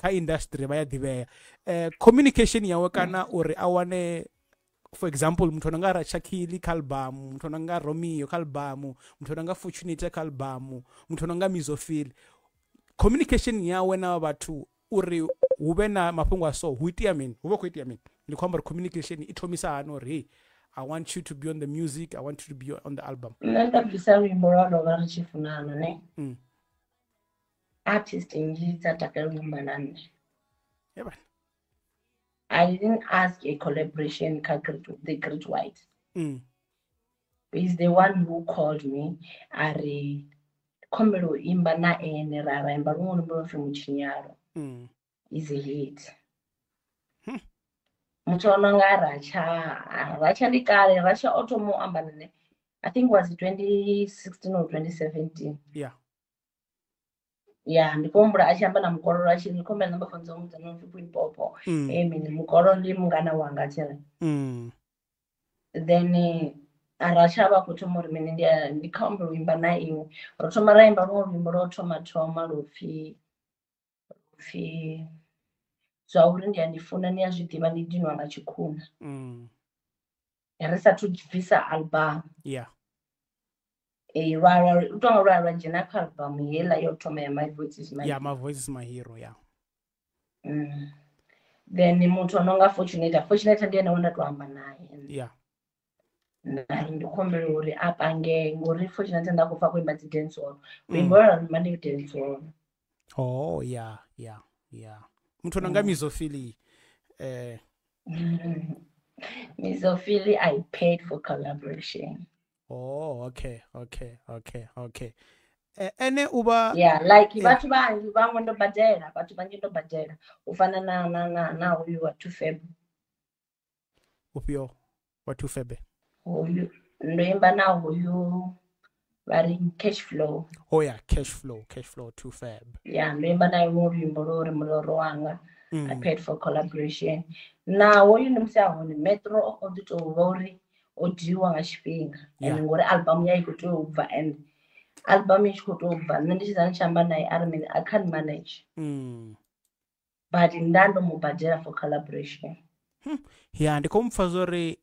kha industry vha ya ḓivhea eh communication yawe kana uri a wane for example muthu anonga rachakili kha albamu muthu anonga romeo kha albamu muthu anonga fortunate kha albamu muthu anonga misofili communication yawe na vhathu uri hu vhe na mafhungo a so hu itea mini hu vha hu khou itea mini ndi khou amba uri communication i thomisa hani uri hei i want you to be on the music i want you to be on the album nṋe nda bvisa luimbo lwa lovha ri tshi funana ne mm. artist nnzhi dza takalela u na nṋe I didn't ask a collaboration with the Great White. Mm. He's the one who called me. Ari, khomelo imba na ene ra ra imba luṅwe luimbo lwo mutshinyalo. Mm. izihit hmm. muti wamanga racha racha rikare racha otomuambanane i think was 2016 or 2017 ya ya ndikomumbura achiamba namukoro racho ndikomba namba fonza mudzanofipuipopo emin mukoro ndi hmm. mungana wanga chere hmm. then arachava kutoma rimene ndikaumbe rwimba naiwe rotoma raimba rumwe rwimbo rotoma toma lupfi upfi zvauri ndiya ndifuna niyazvidiva ndidinwa vachikuna mm. risati bvisa album utanga rwaarwa njena kualbhamu yela yotoma yamyvoices mahero ya mm. then muthu anonga fortunator fortunator ndiye naona tohamba naye nari ndikombere uri apange ngori fortunator ndakufa kuimba dzidance wall kuimbaa mm. rimbandidance wall o oh, ya ya ya mtu ananga mizofili eh mizofili i paid for collaboration oh okay okay okay okay eh, ene uba yeah like yeah. vhathu vhanzhi vhaṅwe ndo badela vhathu vhanzhi ndo badela u fana na na na na huyu wa tufebe ufhio wa tufebe huyu ndo imba na huyu vari cash flow oh ya yeah, cash flow cash flow to fab ya memba nayo muvimbo rori muloro wanga i mm. paid for collaboration nawo yi ni musi ahone metro o ti tou va uri o dyiwa nga xifinga ande ngori albamu ya yi ku tiyo bva and albamu yi xi ku tiyo bva nne ni xi za ni xiamba nayo a ri mina i can manage mm. but nda ndo mu badela for collaboration hmm. ya ndi khomu pfa zo ri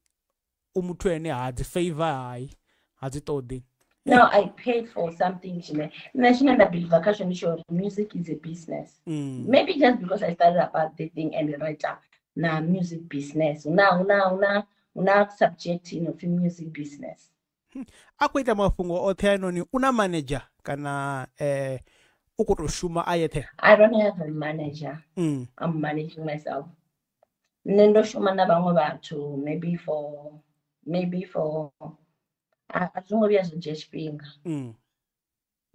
u muthu ene ha dzi favor hayi ha dzi todi No, I paid for something, Shile. And she ended up being vacation show. Music is a business. Mm. Maybe just because I started about thing and the writer. Now, music business. Now, now, now, now, subject, you know, to music business. Hmm. a khou ita mafhungo oṱhe hainoni u na manager kana eh u khou shuma a i don't have a manager mm. i'm managing myself nne shuma na vhaṅwe vhathu maybe for maybe for hazvingovuya zvodya chipinga mm.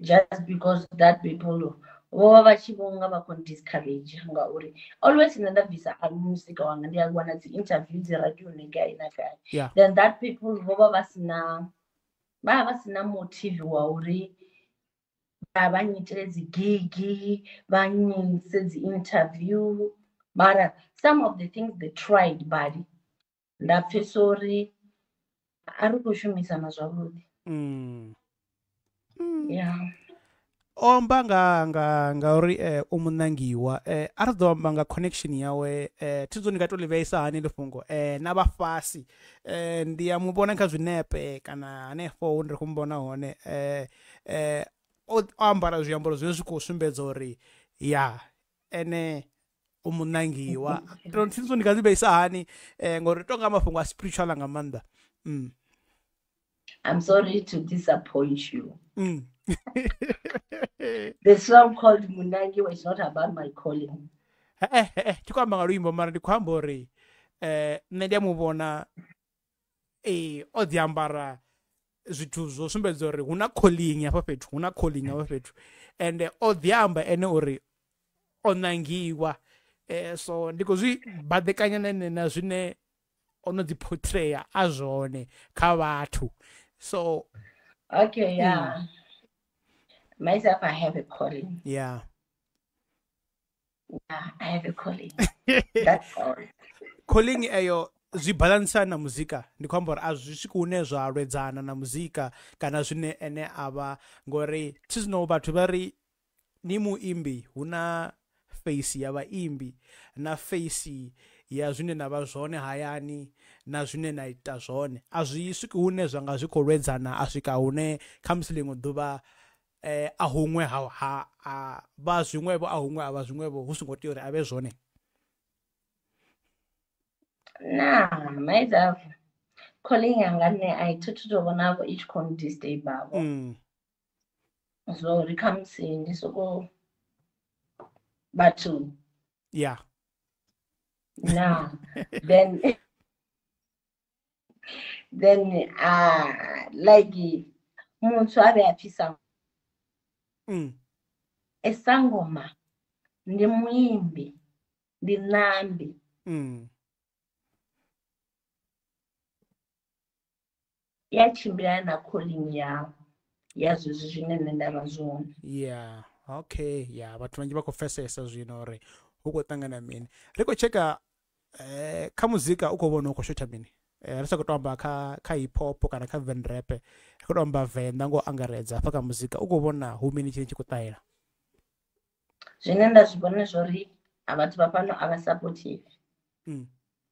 just because that people vova vachivonga vakondiscourage ngauri always ndandabvisa amusika wanga ndiyawana dziinterview dziradio nekainakai then that people vova vasina vava vasina motive wauri vanyitire dzigigi vanyise dziinterview mara some of the things the tried bud ndapfesori ari kushumisana zvavudi mm. mm. ya omba nga nga ngauri um eh, munangiwa eh, ari doamba nga connection yawe eh, tizo ndinga toliveisa hanili fungo eh, na vafasi eh, ndiya muvona kha zwinepe kana hanefo ndiri kumbona hone eh, eh, o ambara zwiambaro zwine zwi khou sumbedza uri ya ene u munangiwa tizo ndinga ziveisa hani eh, ngori tonga mafhungo a spiritual nga maanḓa mm. I'm sorry to disappoint you. Mm. the song called Munangi was not about my calling. Tukamarimbo Marikwambori, Nedemovona, a Odiambara. zvithu zvo sumbedza uri huna calling apa fhethu huna calling apa fhethu and o dhiamba ene uri o nangiwa eh, so ndi khou zwi badekanya nene na zwine o no dziportreya a zwone kha vhathu so okay yeah mm. myself i have a calling yeah yeah i have a calling that's all calling ayo zwi balansa na muzika ndi khou amba uri a zwi swiki hune zwa lwedzana na muzika kana zwine ene a vha ngori tizino vhathu vha ri ni muimbi hu na feisi ya vhaimbi na feisi ya zwine na vha zwone hayani na zwine na ita zwone a zwi swiki hune zwa nga zwi khou lwedzana a swika hune kha musi ḽiṅwe ḓuvha eh, a huṅwe ha, ha, ha vha zwiṅwevho a huṅwe a vha zwiṅwevho hu songo tea uri a vhe zwone na maidzavo calling yanga nṋe a i thu thu tou vhona vho i tshi khou ndistabavho mm. zwo ri kha musi ndi sokou vhathu ya yeah. na then then uh, like mutswari apfisa mm. esangoma ndi muimbi ndi nambi mm. yatshimbilana na calling yao ya zwezwi zwine nṋe nda vha zwone yeah okay ya yeah. vhathu vhanzhi vha khou pfesesa zwino uri hu khou ṱangana mini ri khou tsheka eh, kha muzika u khou vhona u khou shotha mini Eh, risakutoamba kha kha hip hop kana kha venrape rikutoamba venda ngo angaredza hafha kha muzika u khou vhona humini tshine tshi khou ṱahela zwine nda zwi vhone zwori a vhathu vha fano a vha supportive mm.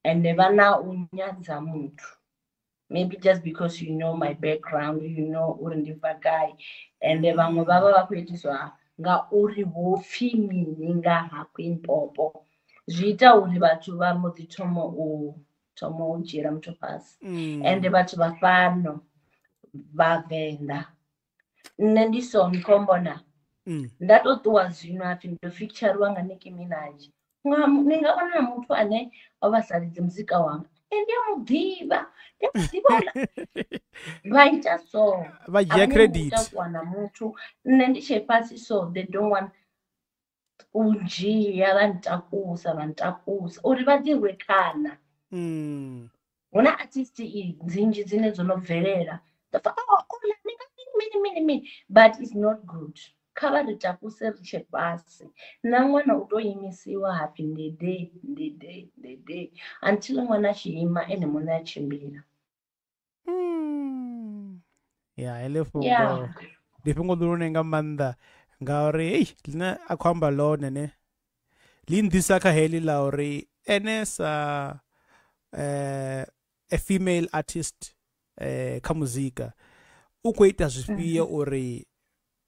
ende vha na u nyadza muthu maybe just because you know my background you know uri ndi bva gai ende vhaṅwe vha vha vha khou itiswa ngauri ho pfhi mini nga ha queen popo zwi ita uri vhathu vha mbo ḓi thoma u tomoujira muto pasi ende mm. vathi vafano vavenda nne ndiso nikombona mm. ndatotuwa zvino api ndofikuchariwanga nekiminaji ningaona na muthu ane ovasaridze muzika wanga endiamudiva ndiamudivaa vaita so vaa creditkuwana muthu nne ndichepasi so the don't want unjiya vanitakusa vanitakusa uri vadirwe kana mm. Hmm. hu na artist dzinji dzine dzonobvelela minimini oh, but its not good kha vha ri takuse ri tshe fasi na ṅwana u to imisiwa hapfi ndede ndede ndede until ṅwana a tshi ima ene muṋe a tshimbila hmm. ya ele fhungo ndi fhungo lune nga maanḓa ngauri hei ḽine a khou amba ḽone ne ḽi nḓisa kha heḽi ḽa uri ene sa uh, eh a female artist eh kha muzika u khou ita zwifhio mhm. uri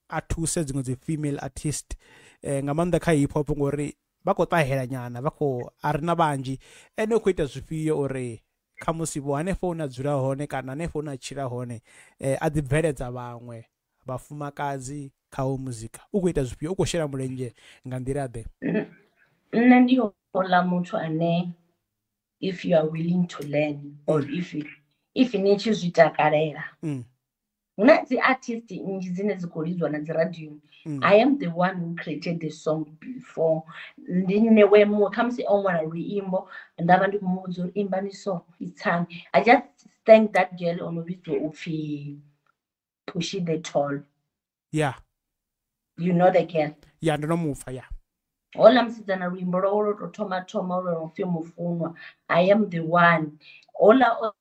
a thuse dziṅwe dzi female artist eh nga maanḓa kha hip hop ngori vha khou ṱahela nyana vha khou a ri na vhanzhi ene u khou ita zwifhio uri kha musi vho hanefho hune a dzula hone kana hanefho hune a tshila hone eh, a ḓi bveledza vhaṅwe vhafumakadzi khawo muzika u khou ita zwifhio u khou shela mulenzhe nga nḓila ḓe nṋe ndi houḽa muthu ane if you are willing to learn or mm. if if nichizvitakarera mm. huna dzi artist nyingi dzine dzikuridzwa nadzi radio mm. i am the one who created the song before ndine wemuwe kamusi omwana ruimbo ndava ndikumuudza uri imba niso itsani i just thank that girl unovidzwa upfi pushi the toll yeah you know the girl ya yeah, ndinomupfa ya yeah. hola msidzana luimbo lwo lwo tou thoma thoma mufunwa i am the one hola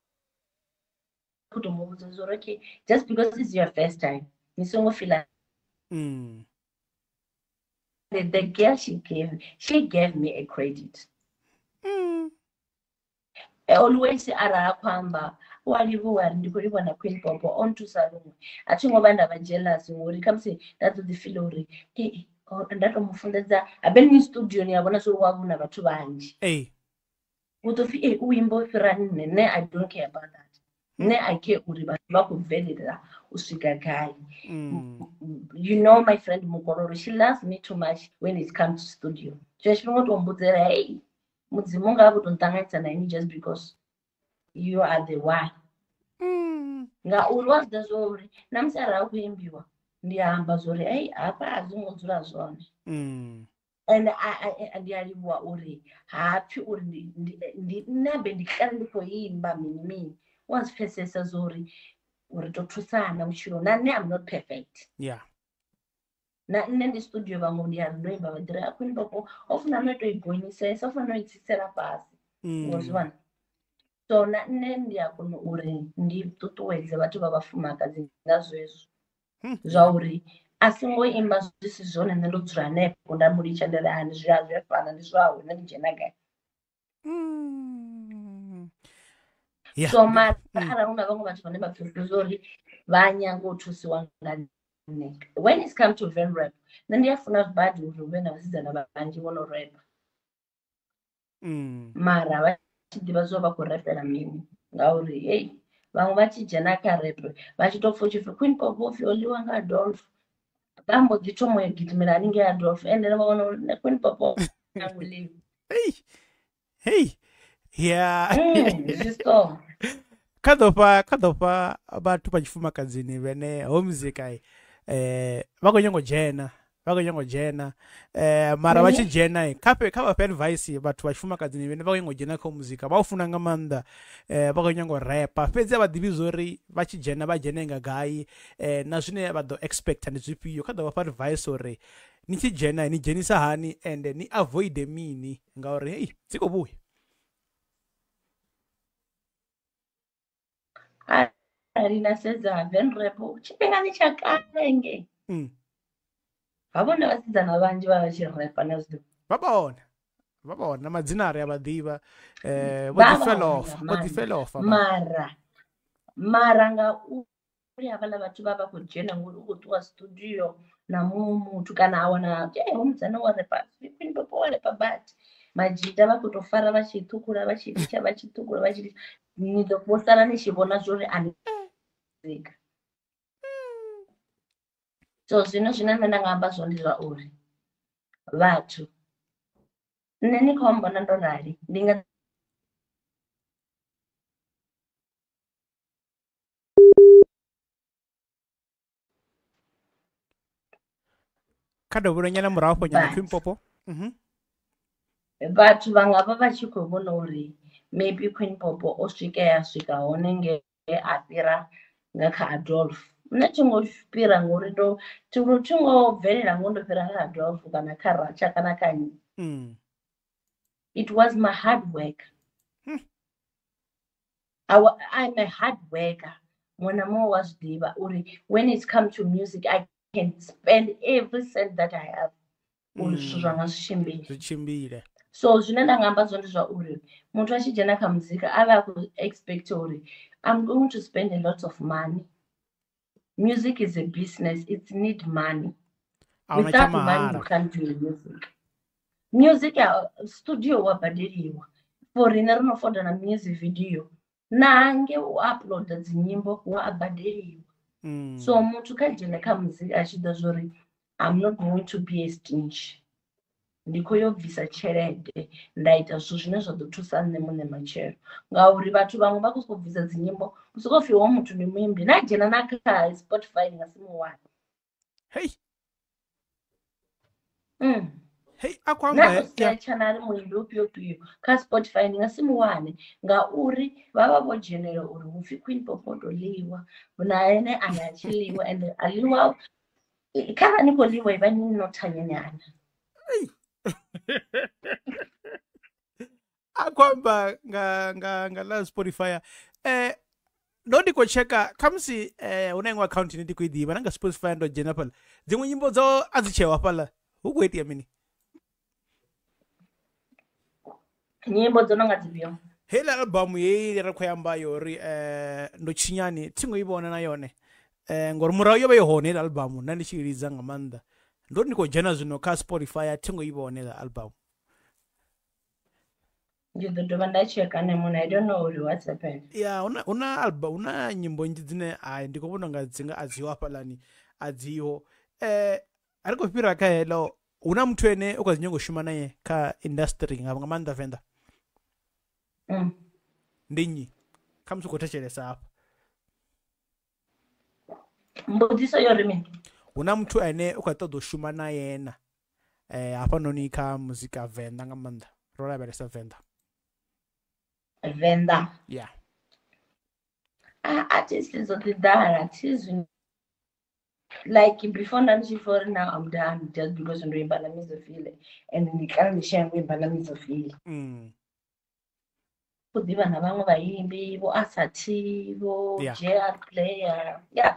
kuto muvhudza zwauri okay just because it's your first time ni songo fila mm. the, the girl she gave she gave me a credit mm. always ara akwamba walivhuwa ri ndi khou livhona queen popo o nthusa luṅwe a thi ngo vha nda vha jealous ngori khamusi nda ngauri ndatomufundedza habe ni studioni yavona suri wavuna vathu vanji utopfi e uimbo fhirani nene i don't care about that nne i care uri vathu va khou bvelela u swika gai mm. you know my friend mukororo she loves me too much when it comes to studio tshiwe tshifhinga utombudzela hei mudzimu unga a kutonitanganyisa na ini just because you are the one mm. ngauri wa zida zouri na musi arali akuimbiwa ndiamba zvori ei hapa hazvinonzura zvone mm. and ndiyalivuwa uri hapfi uri nambe ndikari ndikoimba mini mini wazipfesesa zvori uri totusana muchiro nani am not perfect nanne ndistudio vamwe ndiyari ndoimba vadhiri akuinbapo ofuna noitoigonyisesa ofuna noitsisira pasi mm. ozivana so nanne ndiyakuno uri ndituṱuwedze vatu vavafumakadzi nazvezvo zvauri asingoimba zvisi zvone nne ndodzura nepo ndamuricha ndiri hani zvi hazvefana ndizvahwe nendijenaga hmm. so maaraunda hmm. vamwe vatu vane mapfuzori vanyangotusiwa ngane when is come to van rap nne ndiyafuna zvibadi uri uve navasidzana vavanji vonorepa hmm. mara vachidiva zvova kurepera mimi ngauri hei vamwe vachidzhena karetu vachitopfuchipfi queen popofi oliwa ngaadolf ndambodzitsvo mumwe gitimira anenge adolf ende nevaona nequeen popofi angulivi mm, kadopa kadopa vatu vachifumakadzini vene homzikai ai eh jena vakanyangodzhena eh, mara mhm. vachidzhena kape kava pa advhice vatu vachifumakadzi nevene vakanyangodzhena kho muzika vaufuna nga maanda eh, vakanyangorepa fedzi avadivi zori vachidzhena vadzhena inga gai eh, na zvine va do expecta ndi zvipiyo kha dava pa advhice uri ni chidzhena ni dzhenisa hani and ni avoide mini ngauri hei dziko vuya arina sedza venrepo chipingani chakarenge vabona vasidzana vanji va vachirepa nazvovabaona vabaona madzina ari yavadiva eh, mara mara nga uri avala vatu vava kujena ngori ukutiwa studio namumutu kana awana mudzana warepa ipindopo warepa but majinda vakutofara vachithukura vachiricha vachithukura vachiricha nitokosana nichivona zvori anika eh so zvino zvine mene ndangaamba zvo ndizva uri vathu nne ni khombona ndonali ndinga kadovuronyana murau fonyana qwinpopo mhm. vathu vangava va tshi khou vona uri maybe qwinpopo o swike ya swika honenge afira nga kha adolf unachingoshupira ngori to tinochingobverera ngondopera kakadhovu kana karacha kana kanyi hmm. it was my hard work iam hmm. a hard worker mwana mawo wazvidiva uri when its come to music i can spend every cent that i have uri zvisvo zvanga zvichimbiri so zvine ndangaamba zvo ndezva uri muthu achidjana kamuzika ave akuexpecta uri i'm going to spend a lot of money music is a business it need money without money you can't do music music ya studio wabhadiriwa for rine rinofonda na music video nange waaploada dzinyimbo waabhadiriwa mm. so muthu kajene kamuzika achiita zvori im not going to be a stinge ndikho yo bvisa tshelede nda ita zwithu zwine zwa ḓo thusa nṋe muṋe matshelo ngauri vhathu vhaṅwe vha khou sokou bvisa dzinyimbo u sokou pfhi hoyu muthu ndi muimbi na dzhena na kha spotify ndi nga si mu wane hei mm. hei a khou muimbi ufhio fhio kha spotify ndi nga si mu wane ngauri vha vha vho dzhenela uri hu pfi queen popoto ḽiwa na ene a na tshi ḽiwa ende a ḽiwa kharali ni khou ḽiwa vha ni no thanyanyana hey akwamba ah, nga, nga, nga la spotify eh, ndo ndikocheka kamsi eh, unaimwe akaunti ndi ndikuidiva nanga spotify ndo jena pala dzimwe nyimbo dzawo azichewa pala ukuitia mini nyimbo dzononga dzibiyo hela albamu yeyi lera khoyamba yori eh, ndo tshinyani tsingo ivona na yone eh, ngori murahu yova yohone hela albamu nandixilidza nga maanḓa ndo ndi kodzhena zwino kha spotify athengo ivaoneka album ndi ḓo i don't know uri what's happened ya una una una nyimbo nnzhi dzine hai ndi khou vhona unga dzinga a dziho hafhaḽani a dziho eh ari khou fhira kha helo hu na muthu ene u kha dzi ka u shuma naye kha industry nga nga maanḓa venḓa mm. ndi nnyi kha musi u khou thetshelesa hafha mbudziso yo ri mini huna muthu ane u kha ṱoḓa u shuma na yena um eh, hafhanoni kha muzika venḓa nga maanḓa ro lavhelesa venḓa venḓa ya yeah. artist dzo ḓi ḓala thi zwi like before nda ndi tshi fori na amdan just because ndo imba na mizofile and ndi kala ndi tshiyango imba na mizofile mm. u ḓivha na vhaṅwe vhaimbi vho asati vo yeah. jr player ya yeah.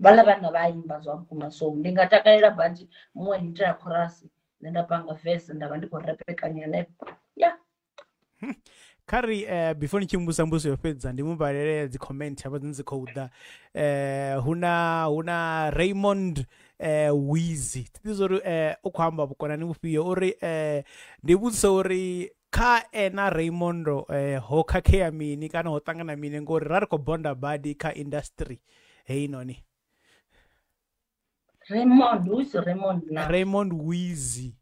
vala vana vaimba zvangu masomu ndingatakaira bhanji mumwe ndiitira korasi nendapanga vhesi ndava ndikorekekanya nayo ya khari uh, eh, before nichimbusa mbuso yofhedza ndimubhalele dzicomment apo dzine dzikhou ḓa uh, eh, huna huna raymond uh, eh, wizi tidi zori uh, u khou amba vhukonani uri uh, ndi vhudzisa uri kha ena raymond uh, ho khakheya mini kana ho tangana mini ngori ra ri khou bonda badi kha industry heinoni noni Raymond who is Raymond now? Raymond Weezy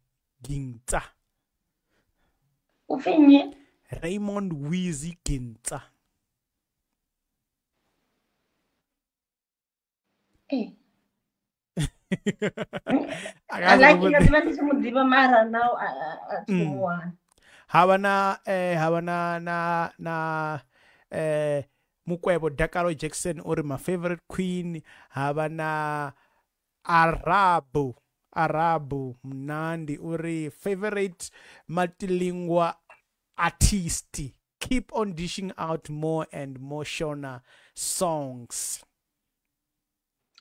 Ginta. Ufinye? Raymond Weezy Ginta. Eh. alakiasimadiva mara nao atuwana mm. hava Havana, eh Havana, na na eh mukwebo Dakaro jackson or my favorite queen Havana, eh, arabu arabu mnandi uri favorite matilingua artist keep on dishing out more and more shona songs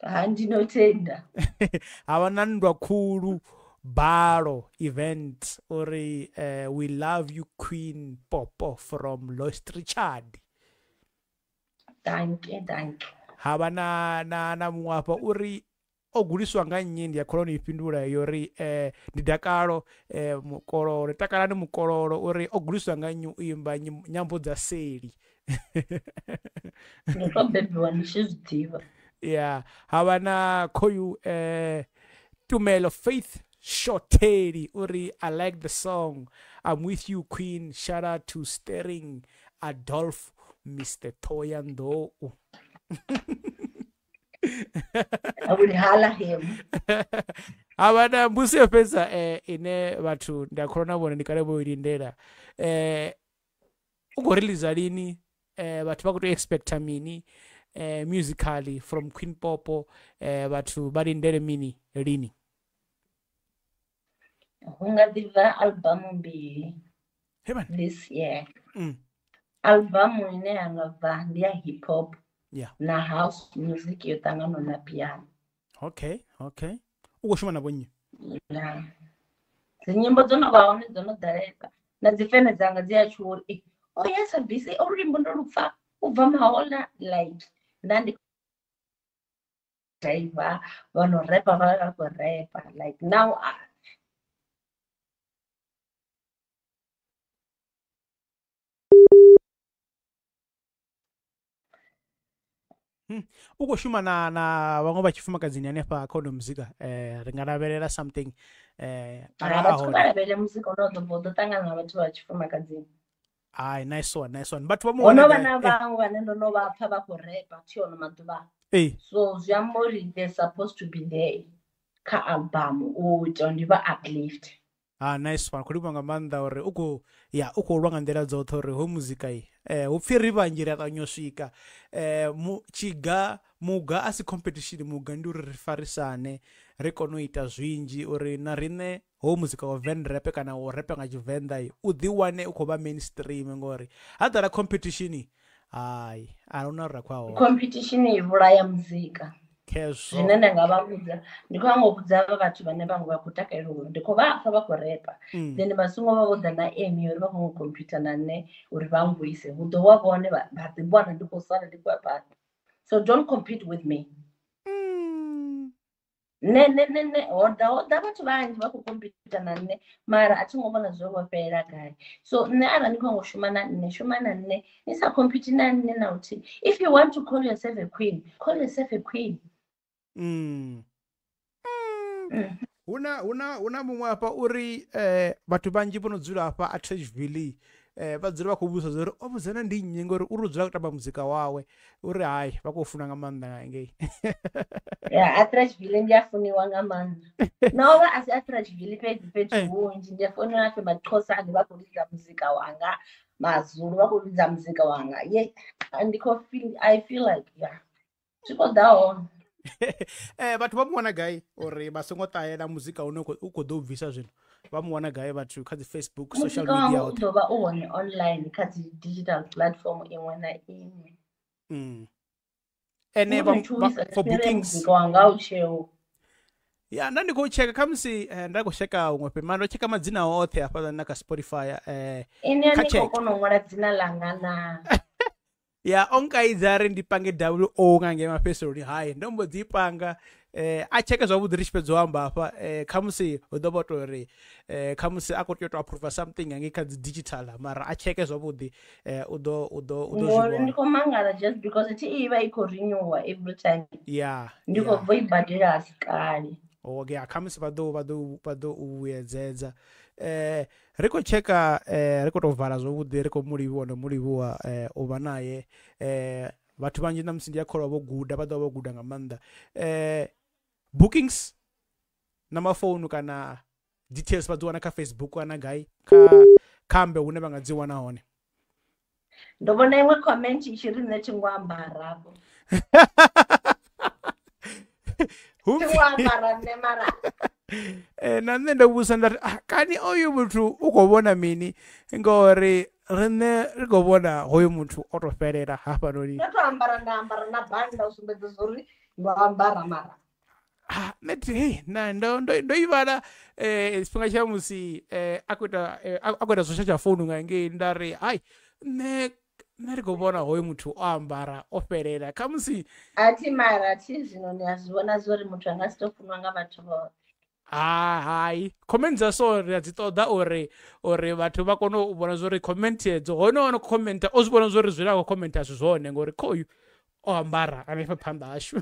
handinotenda havana ndwa khulu balo event uri uh, we love you queen popo from lost richard danke danke havana na na mwapa uri o guliswa nga nnyi ndi ya khoroni i fhindula yori e eh, ndi dakalo e mukololo takalani mukololo uri o guliswa nga nnyi u imba nyambo dza seli ya havha na khoyu e tumelo faith shoteli uri i like the song i'm with you queen shout out to staring adolf mr thoyandou I will holler him. mbusi yo pesa eh, ine vhathu nda kholo na vhone ndi kale vho lindela eh, u khou releasa lini eh, vhathu vha khou expecta mini eh, musically from queen popo eh, vhathu vha lindele mini lini hu nga albamu mbili this year mm. albamu ine ya nga bva ndi ya hip hop yeah. na house music yo tanga na piano okay okay ugo shimana bonye yeah. zinyimbo dzona vaone dzono ḓalesa na dzifene dzanga dzi a churi oh, e, o oh, ya yes, sabvisi o luimbo ndo lupfa u bva mahola like nda ndi driver repa va va khou repa like now uh, Hmm. ukushumana na vamwe vachifumakadzini hanefa kaudo muzika eh, ri nga lavelela something eh, hai nice one nice one but vanova na eh. vamwe vane ndono vapfa va ku rapa tiyona maduva so zwi ambori the supposed to be there ka albamu u ita ndi va uplift ha ah, nice one kuri kuvanga maanḓa uri uko ya u khou lwa nga nḓila dzoṱhe uri hoyu muzika i eh, hu pfhi ri vhanzhi ri a ṱanyo swika eh, mu tshiga muga a si competition muga ndi uri ri farisane ri kone u ita zwinzhi uri na riṋe hoyu muzika wa van rape kana wa rape nga tshivenḓa u ḓi wane u khou vha mainstream ngori ha ḓala competition hayi a huna uri ra khou a hone competition i vhulaya muzika zvine ndangavaudza ndikovangoudza va vathu vane vangu vakutakaira uri ndiko vafa vakurepa mm. then vasungo vaudza naemi uri vakangokompyuta nane uri vamvuise udo wavone vadzimbwana ndikosara ndikwapati so don't compete with me mm. ne ne ne ne hodha hodha vathu vanji vakukompyuta nane mara atingovona zvovofeera gari so nne ara ndikangoshuma nanne shuma nanne nisakompyuti nanne nauti if you want to call yourself a queen call yourself a queen Mm. huna huna huna mumwe hafha uri eh, vhathu vhanzhi vho no dzula hafha a trashville eh, vha dzula vha khou vhusa zwa uri o vhudzana ndi nnyi ngori uri u dzula u tamba muzika wawe uri hayi vha khou funa nga maanḓa nga ngei a trashville ndi a funiwa nga maanḓa nova a si a trashville fedzi fethu eh. hunzhi ndi funiwa nafhe maxhosani vha khou lidza muzika wanga mazulu vha khou lidza muzika wanga ye ndi khou feel i feel like ya zwi khou ḓa hone um vhathu vha mu wana gai uri vha songo ṱahela muzika une u kho ḓo u bvisa zwino vha mu wana gai vhathu kha dzi facebook social media muzika wangu u ḓo vha u hone online kha dzi digital platform iṅwe na iṅwe mm. ene for bookings wanga u tsheo ya nda ndi khou tsheka kha musi eh, nda khou tsheka huṅwe fhema ndo tsheka madzina oṱhe hafhaa na kha spotify eh, ine ni khou kona u ṅwala dzina langa na ya ongaidza ri ndipange w o ngange mapesoroni hai ndombodzipanga eh, acheke zvavudzi ri chipedzo wamba fa eh, khamusi hudobotori eh, khamusi akototo approve something ange kha dzidigital mara acheke zvavudzi eh, udo udo udozvindikomangala just because ti iva iko renewa every time ya ndiko yeah. voibadhela asi kale oka oh, okay. khamusi vado vado vado uvuyedzedza eh, rikucheka eh, rikutovhala zvovudi rikomurivuwa nomurivuwa eh, uva naye eh, vathu vanje namusi ndiyakholwa voguda vatava voguda nga maanda eh, bookings na mafounu kana details va dziwana kha facebook kana gai kha khambe hune va nga dziwana hone ndo vona imwe comment ixiri ne chingwambarako chingwambara ne mara e na nṋe ndo vhusa nda ri ah, kani oyo muthu u khou vhona mini ngori rine ri khou vhona hoyo muthu o to fhelela hafhanoni ah, ne ndo i vhala eh, tshifhinga tsha musi eh, a khou ita zwo tshatsha founu nga ngei nda ri hai nṋe nṋe ri khou vhona hoyo muthu o ambara o fhelela kha musi a thi mara thi zwino ni a zwi vhona zwori muthu anga si to funwa nga vhathu vhoe hahai ah, comment dza so ri a dzi ṱoḓa uri uri vhathu vha kone u vhona zwori khomentedzo hone ono khomenta o zwi vhona zwori zwine a khou khomenta zwi zwone ngori khoyu o ambara anefa phanḓa ashu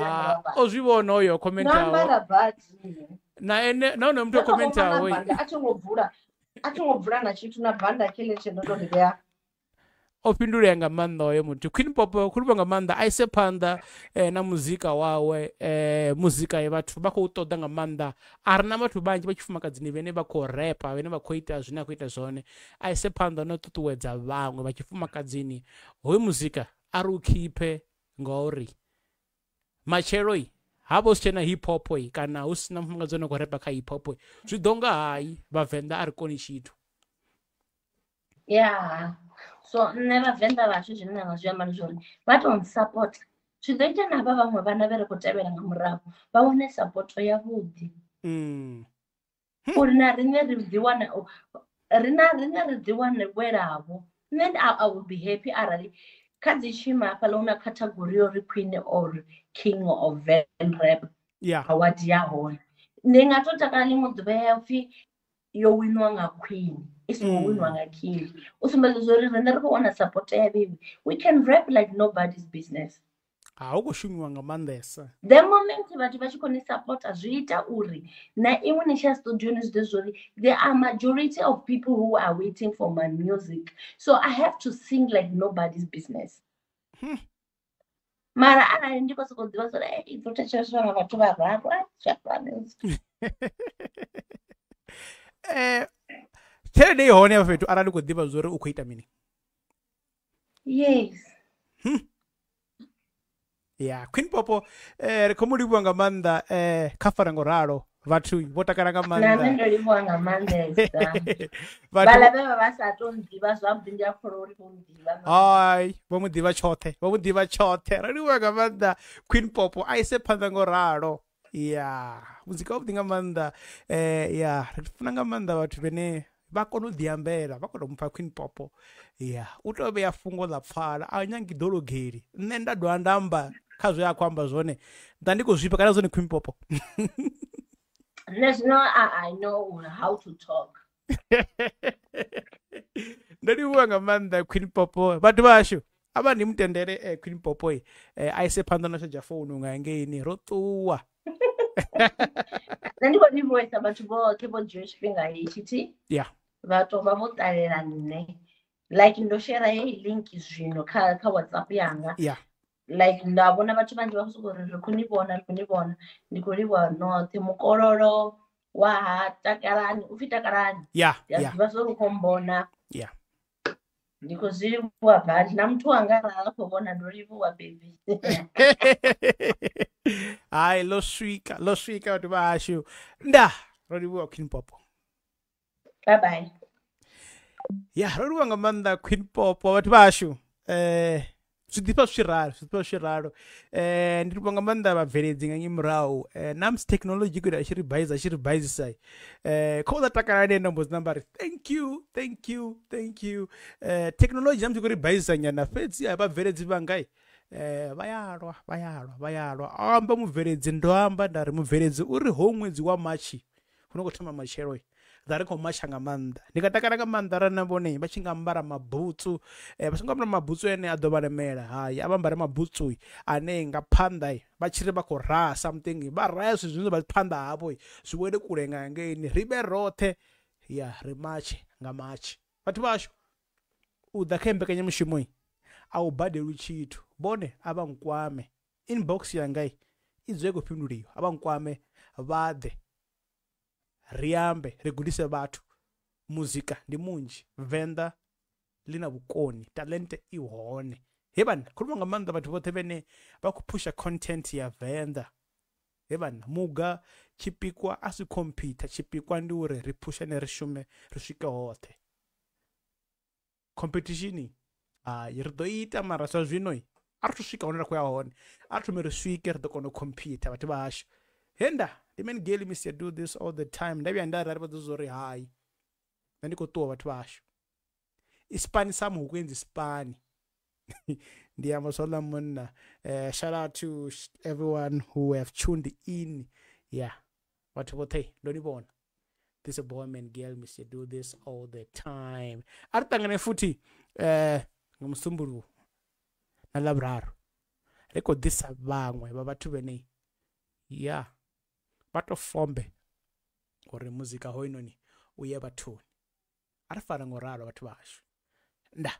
ah, o zwi vhona oyo khomentao na ene na one muthu o khomentao a thingo bvula na tshithu na banda kheletshe ndo to ri vhea o fhindulea nga maanḓa hoyo muthu queen pop khulivo nga maanḓa a ise phanḓa eh, na muzika wawe eh, muzika ye vhathu vha khou ṱoḓa nga maanḓa a ri na vhathu vhanzhi vha tshifumakadzini vhene vha khou repa vhene vha khou ita zwine a khou ita zwone a ise phanḓa no ṱuṱuwedza vhaṅwe vha tshifumakadzini hoyu muzika a ri u khiphe ngori matsheloi ha vha hu si tshena hip hop kana hu sina mufumakadzi one khou repa kha hip hop zwi ḓo nga hayi vhavenḓa a ri koni tshithu ya yeah so nṋe vavenda vazvo zvine nanga zviambari zvone vatonisapota zvi ḓo ita nava vamwe vana vere kutevela nga murahu va wane sapoto yavhuḓi mm-hmm. uri na riṋe ri ḓiwane rina riṋe ri ḓiwane welavo nṋe i will be happy arali kha dzi tshima hafhala hu na khatagori yori queen or king of venrap award ya hone ndi nga to takala ḽiṅwe ḓuvha yapfhi yo winiwa nga khwini isiwini mm. wangakhili usumbeza zori rine ri kuona sapoto ya vivi we can rap like nobody's business ha u kho shumiwa nga maanḓesa the moment vhathu vha tshi kho ni sapota zwi ita uri na iṅwe ni tshiya studioni zwi ḓe zwori there are majority of people who are waiting for my music so i have to sing like nobody's business hmm. mara arali ndi kho soko ḓivha zori i ḓo thetshereswa nga vhathu vha rarwa zwafanezi eh, tshelede i e hone hafha fhethu arali u khou ḓivha zwo u khou ita mini yes hmm. ya queen popo eh, ri khou livhuwa nga maanḓa eh, kha fara ngo ralo vhathu vho takala nga maanḓanane ndo livhuwa nga maanḓesa vho mu ḓivha tshoṱhe vho mu ḓivha tshoṱhe ro livhuwa nga maanḓa queen popo a ise phanḓa ngo ralo ya muzika wavhuḓi nga maanḓa um eh, ya ri funa nga maanḓa vhathu vhene va kona u diambela va kona mupfa queen popo ya u to veya fungo ḽa pfala a nyangi dologeli nṋe nda dowa nda amba kha zwe a khou amba zwone nda ndi khou zwipa kana zwone queen popo nda livhuwa nga maanḓa queen popo vhathu vhashu a vha ni mutendele eh, queen popo i eh, a ise phanḓa na shadzha founu nga ngeini ro ṱuwa nne ndi khou livhuesa vhathu vhoṱhe vho dzhiwe tshifhinga hetshi ti ya yeah. vhatomba vho ṱalela nṋe like ndo shera hei link zwino kha kha whatsapp yanga yeah. like nda vona vhathu vhanzhi vha sokou ri ri khou ni vhona ri khou ni vhona ndi khou livhuwa noṱhe mukololo wa ha takalani u pfhi takalani ya ḓivha zwo ri khou mbona ndi khou zwi livhuwa badi na muthu wanga rala khou vhona ndo livhuwa bebi hai lo swika lo swika vhathu vha hashu nda ro livhuwa khwinipopo babaye ya ro livhuwa nga maanḓa queen pop vhathu vhashu eh, zwiḓifha zwiraru zwiḓifha zwiraru eh, ndi livhuwa nga maanḓa vhabveledzi nga nyimurahu eh, namsi thekhnolojiko ita tshi ri baisa tshi ri baisisa kho uza takalane nombo dzi nambari thank you thank you thank you thekhnolojhi namsi khou ri baisisa nyana fhedzi a vhabveledzi vhanga vayalwa vayalwa vayalwa amba mubveledzi ndo amba nda ri mubveledzi uri ho ṅwedzi wa matshi hu no khou thoma matshelo vari kumashanga manda ndikatakaraka manda rana vonei vachinga mbara mabhutsu eh, vachinga mbara mabhutsu ene adovaremera hai avambare mabhutsu ane nga phandai vachiri vakuraha something varaya zvinhu zvinhu vaphanda havo zviwede kurenga ngeini ribe rothe ya rimache nga machi vati vasho udha khembekanya mushumo i awubhadheli chiitu bone avankwame inbox yangai idzoye kupinduriyo avankwame vadhe riambe rigudise vathu muzika ndi munji venda li na vukoni talente i hone he vanha khuluma nga maanḓa vathu vhoṱhe vhene vha khou phusha content ya venda he vanha muga tshipikwa a si khomphyutha tshipikwa ndi uri ri phushane ri shume ri swike hoṱhe competition hai ri ḓo ita mara sa zwino a ri thu swika hone ra khou ya hone a ri thume ri swike ri ḓo kona u khomphyutha vhathu vhahashu henda the main gal mis do this all the time ndavuya ndarari vadzozori hayi ndandikotuwa vathu vasho ispani sam hukuenza ispani ndiyamba swala munna uh, shout out to everyone who have tuned in yeah vathu vothe ndonivona this boy man girl mis do this all the time a ri tangane futhi um eh, ngomusumbuluo na lavuraru ri kodisa vanwe va vathu vene yeah vha fombe uri muzika hoinoni uye vathuni ari fara ngo ralo vhathu nda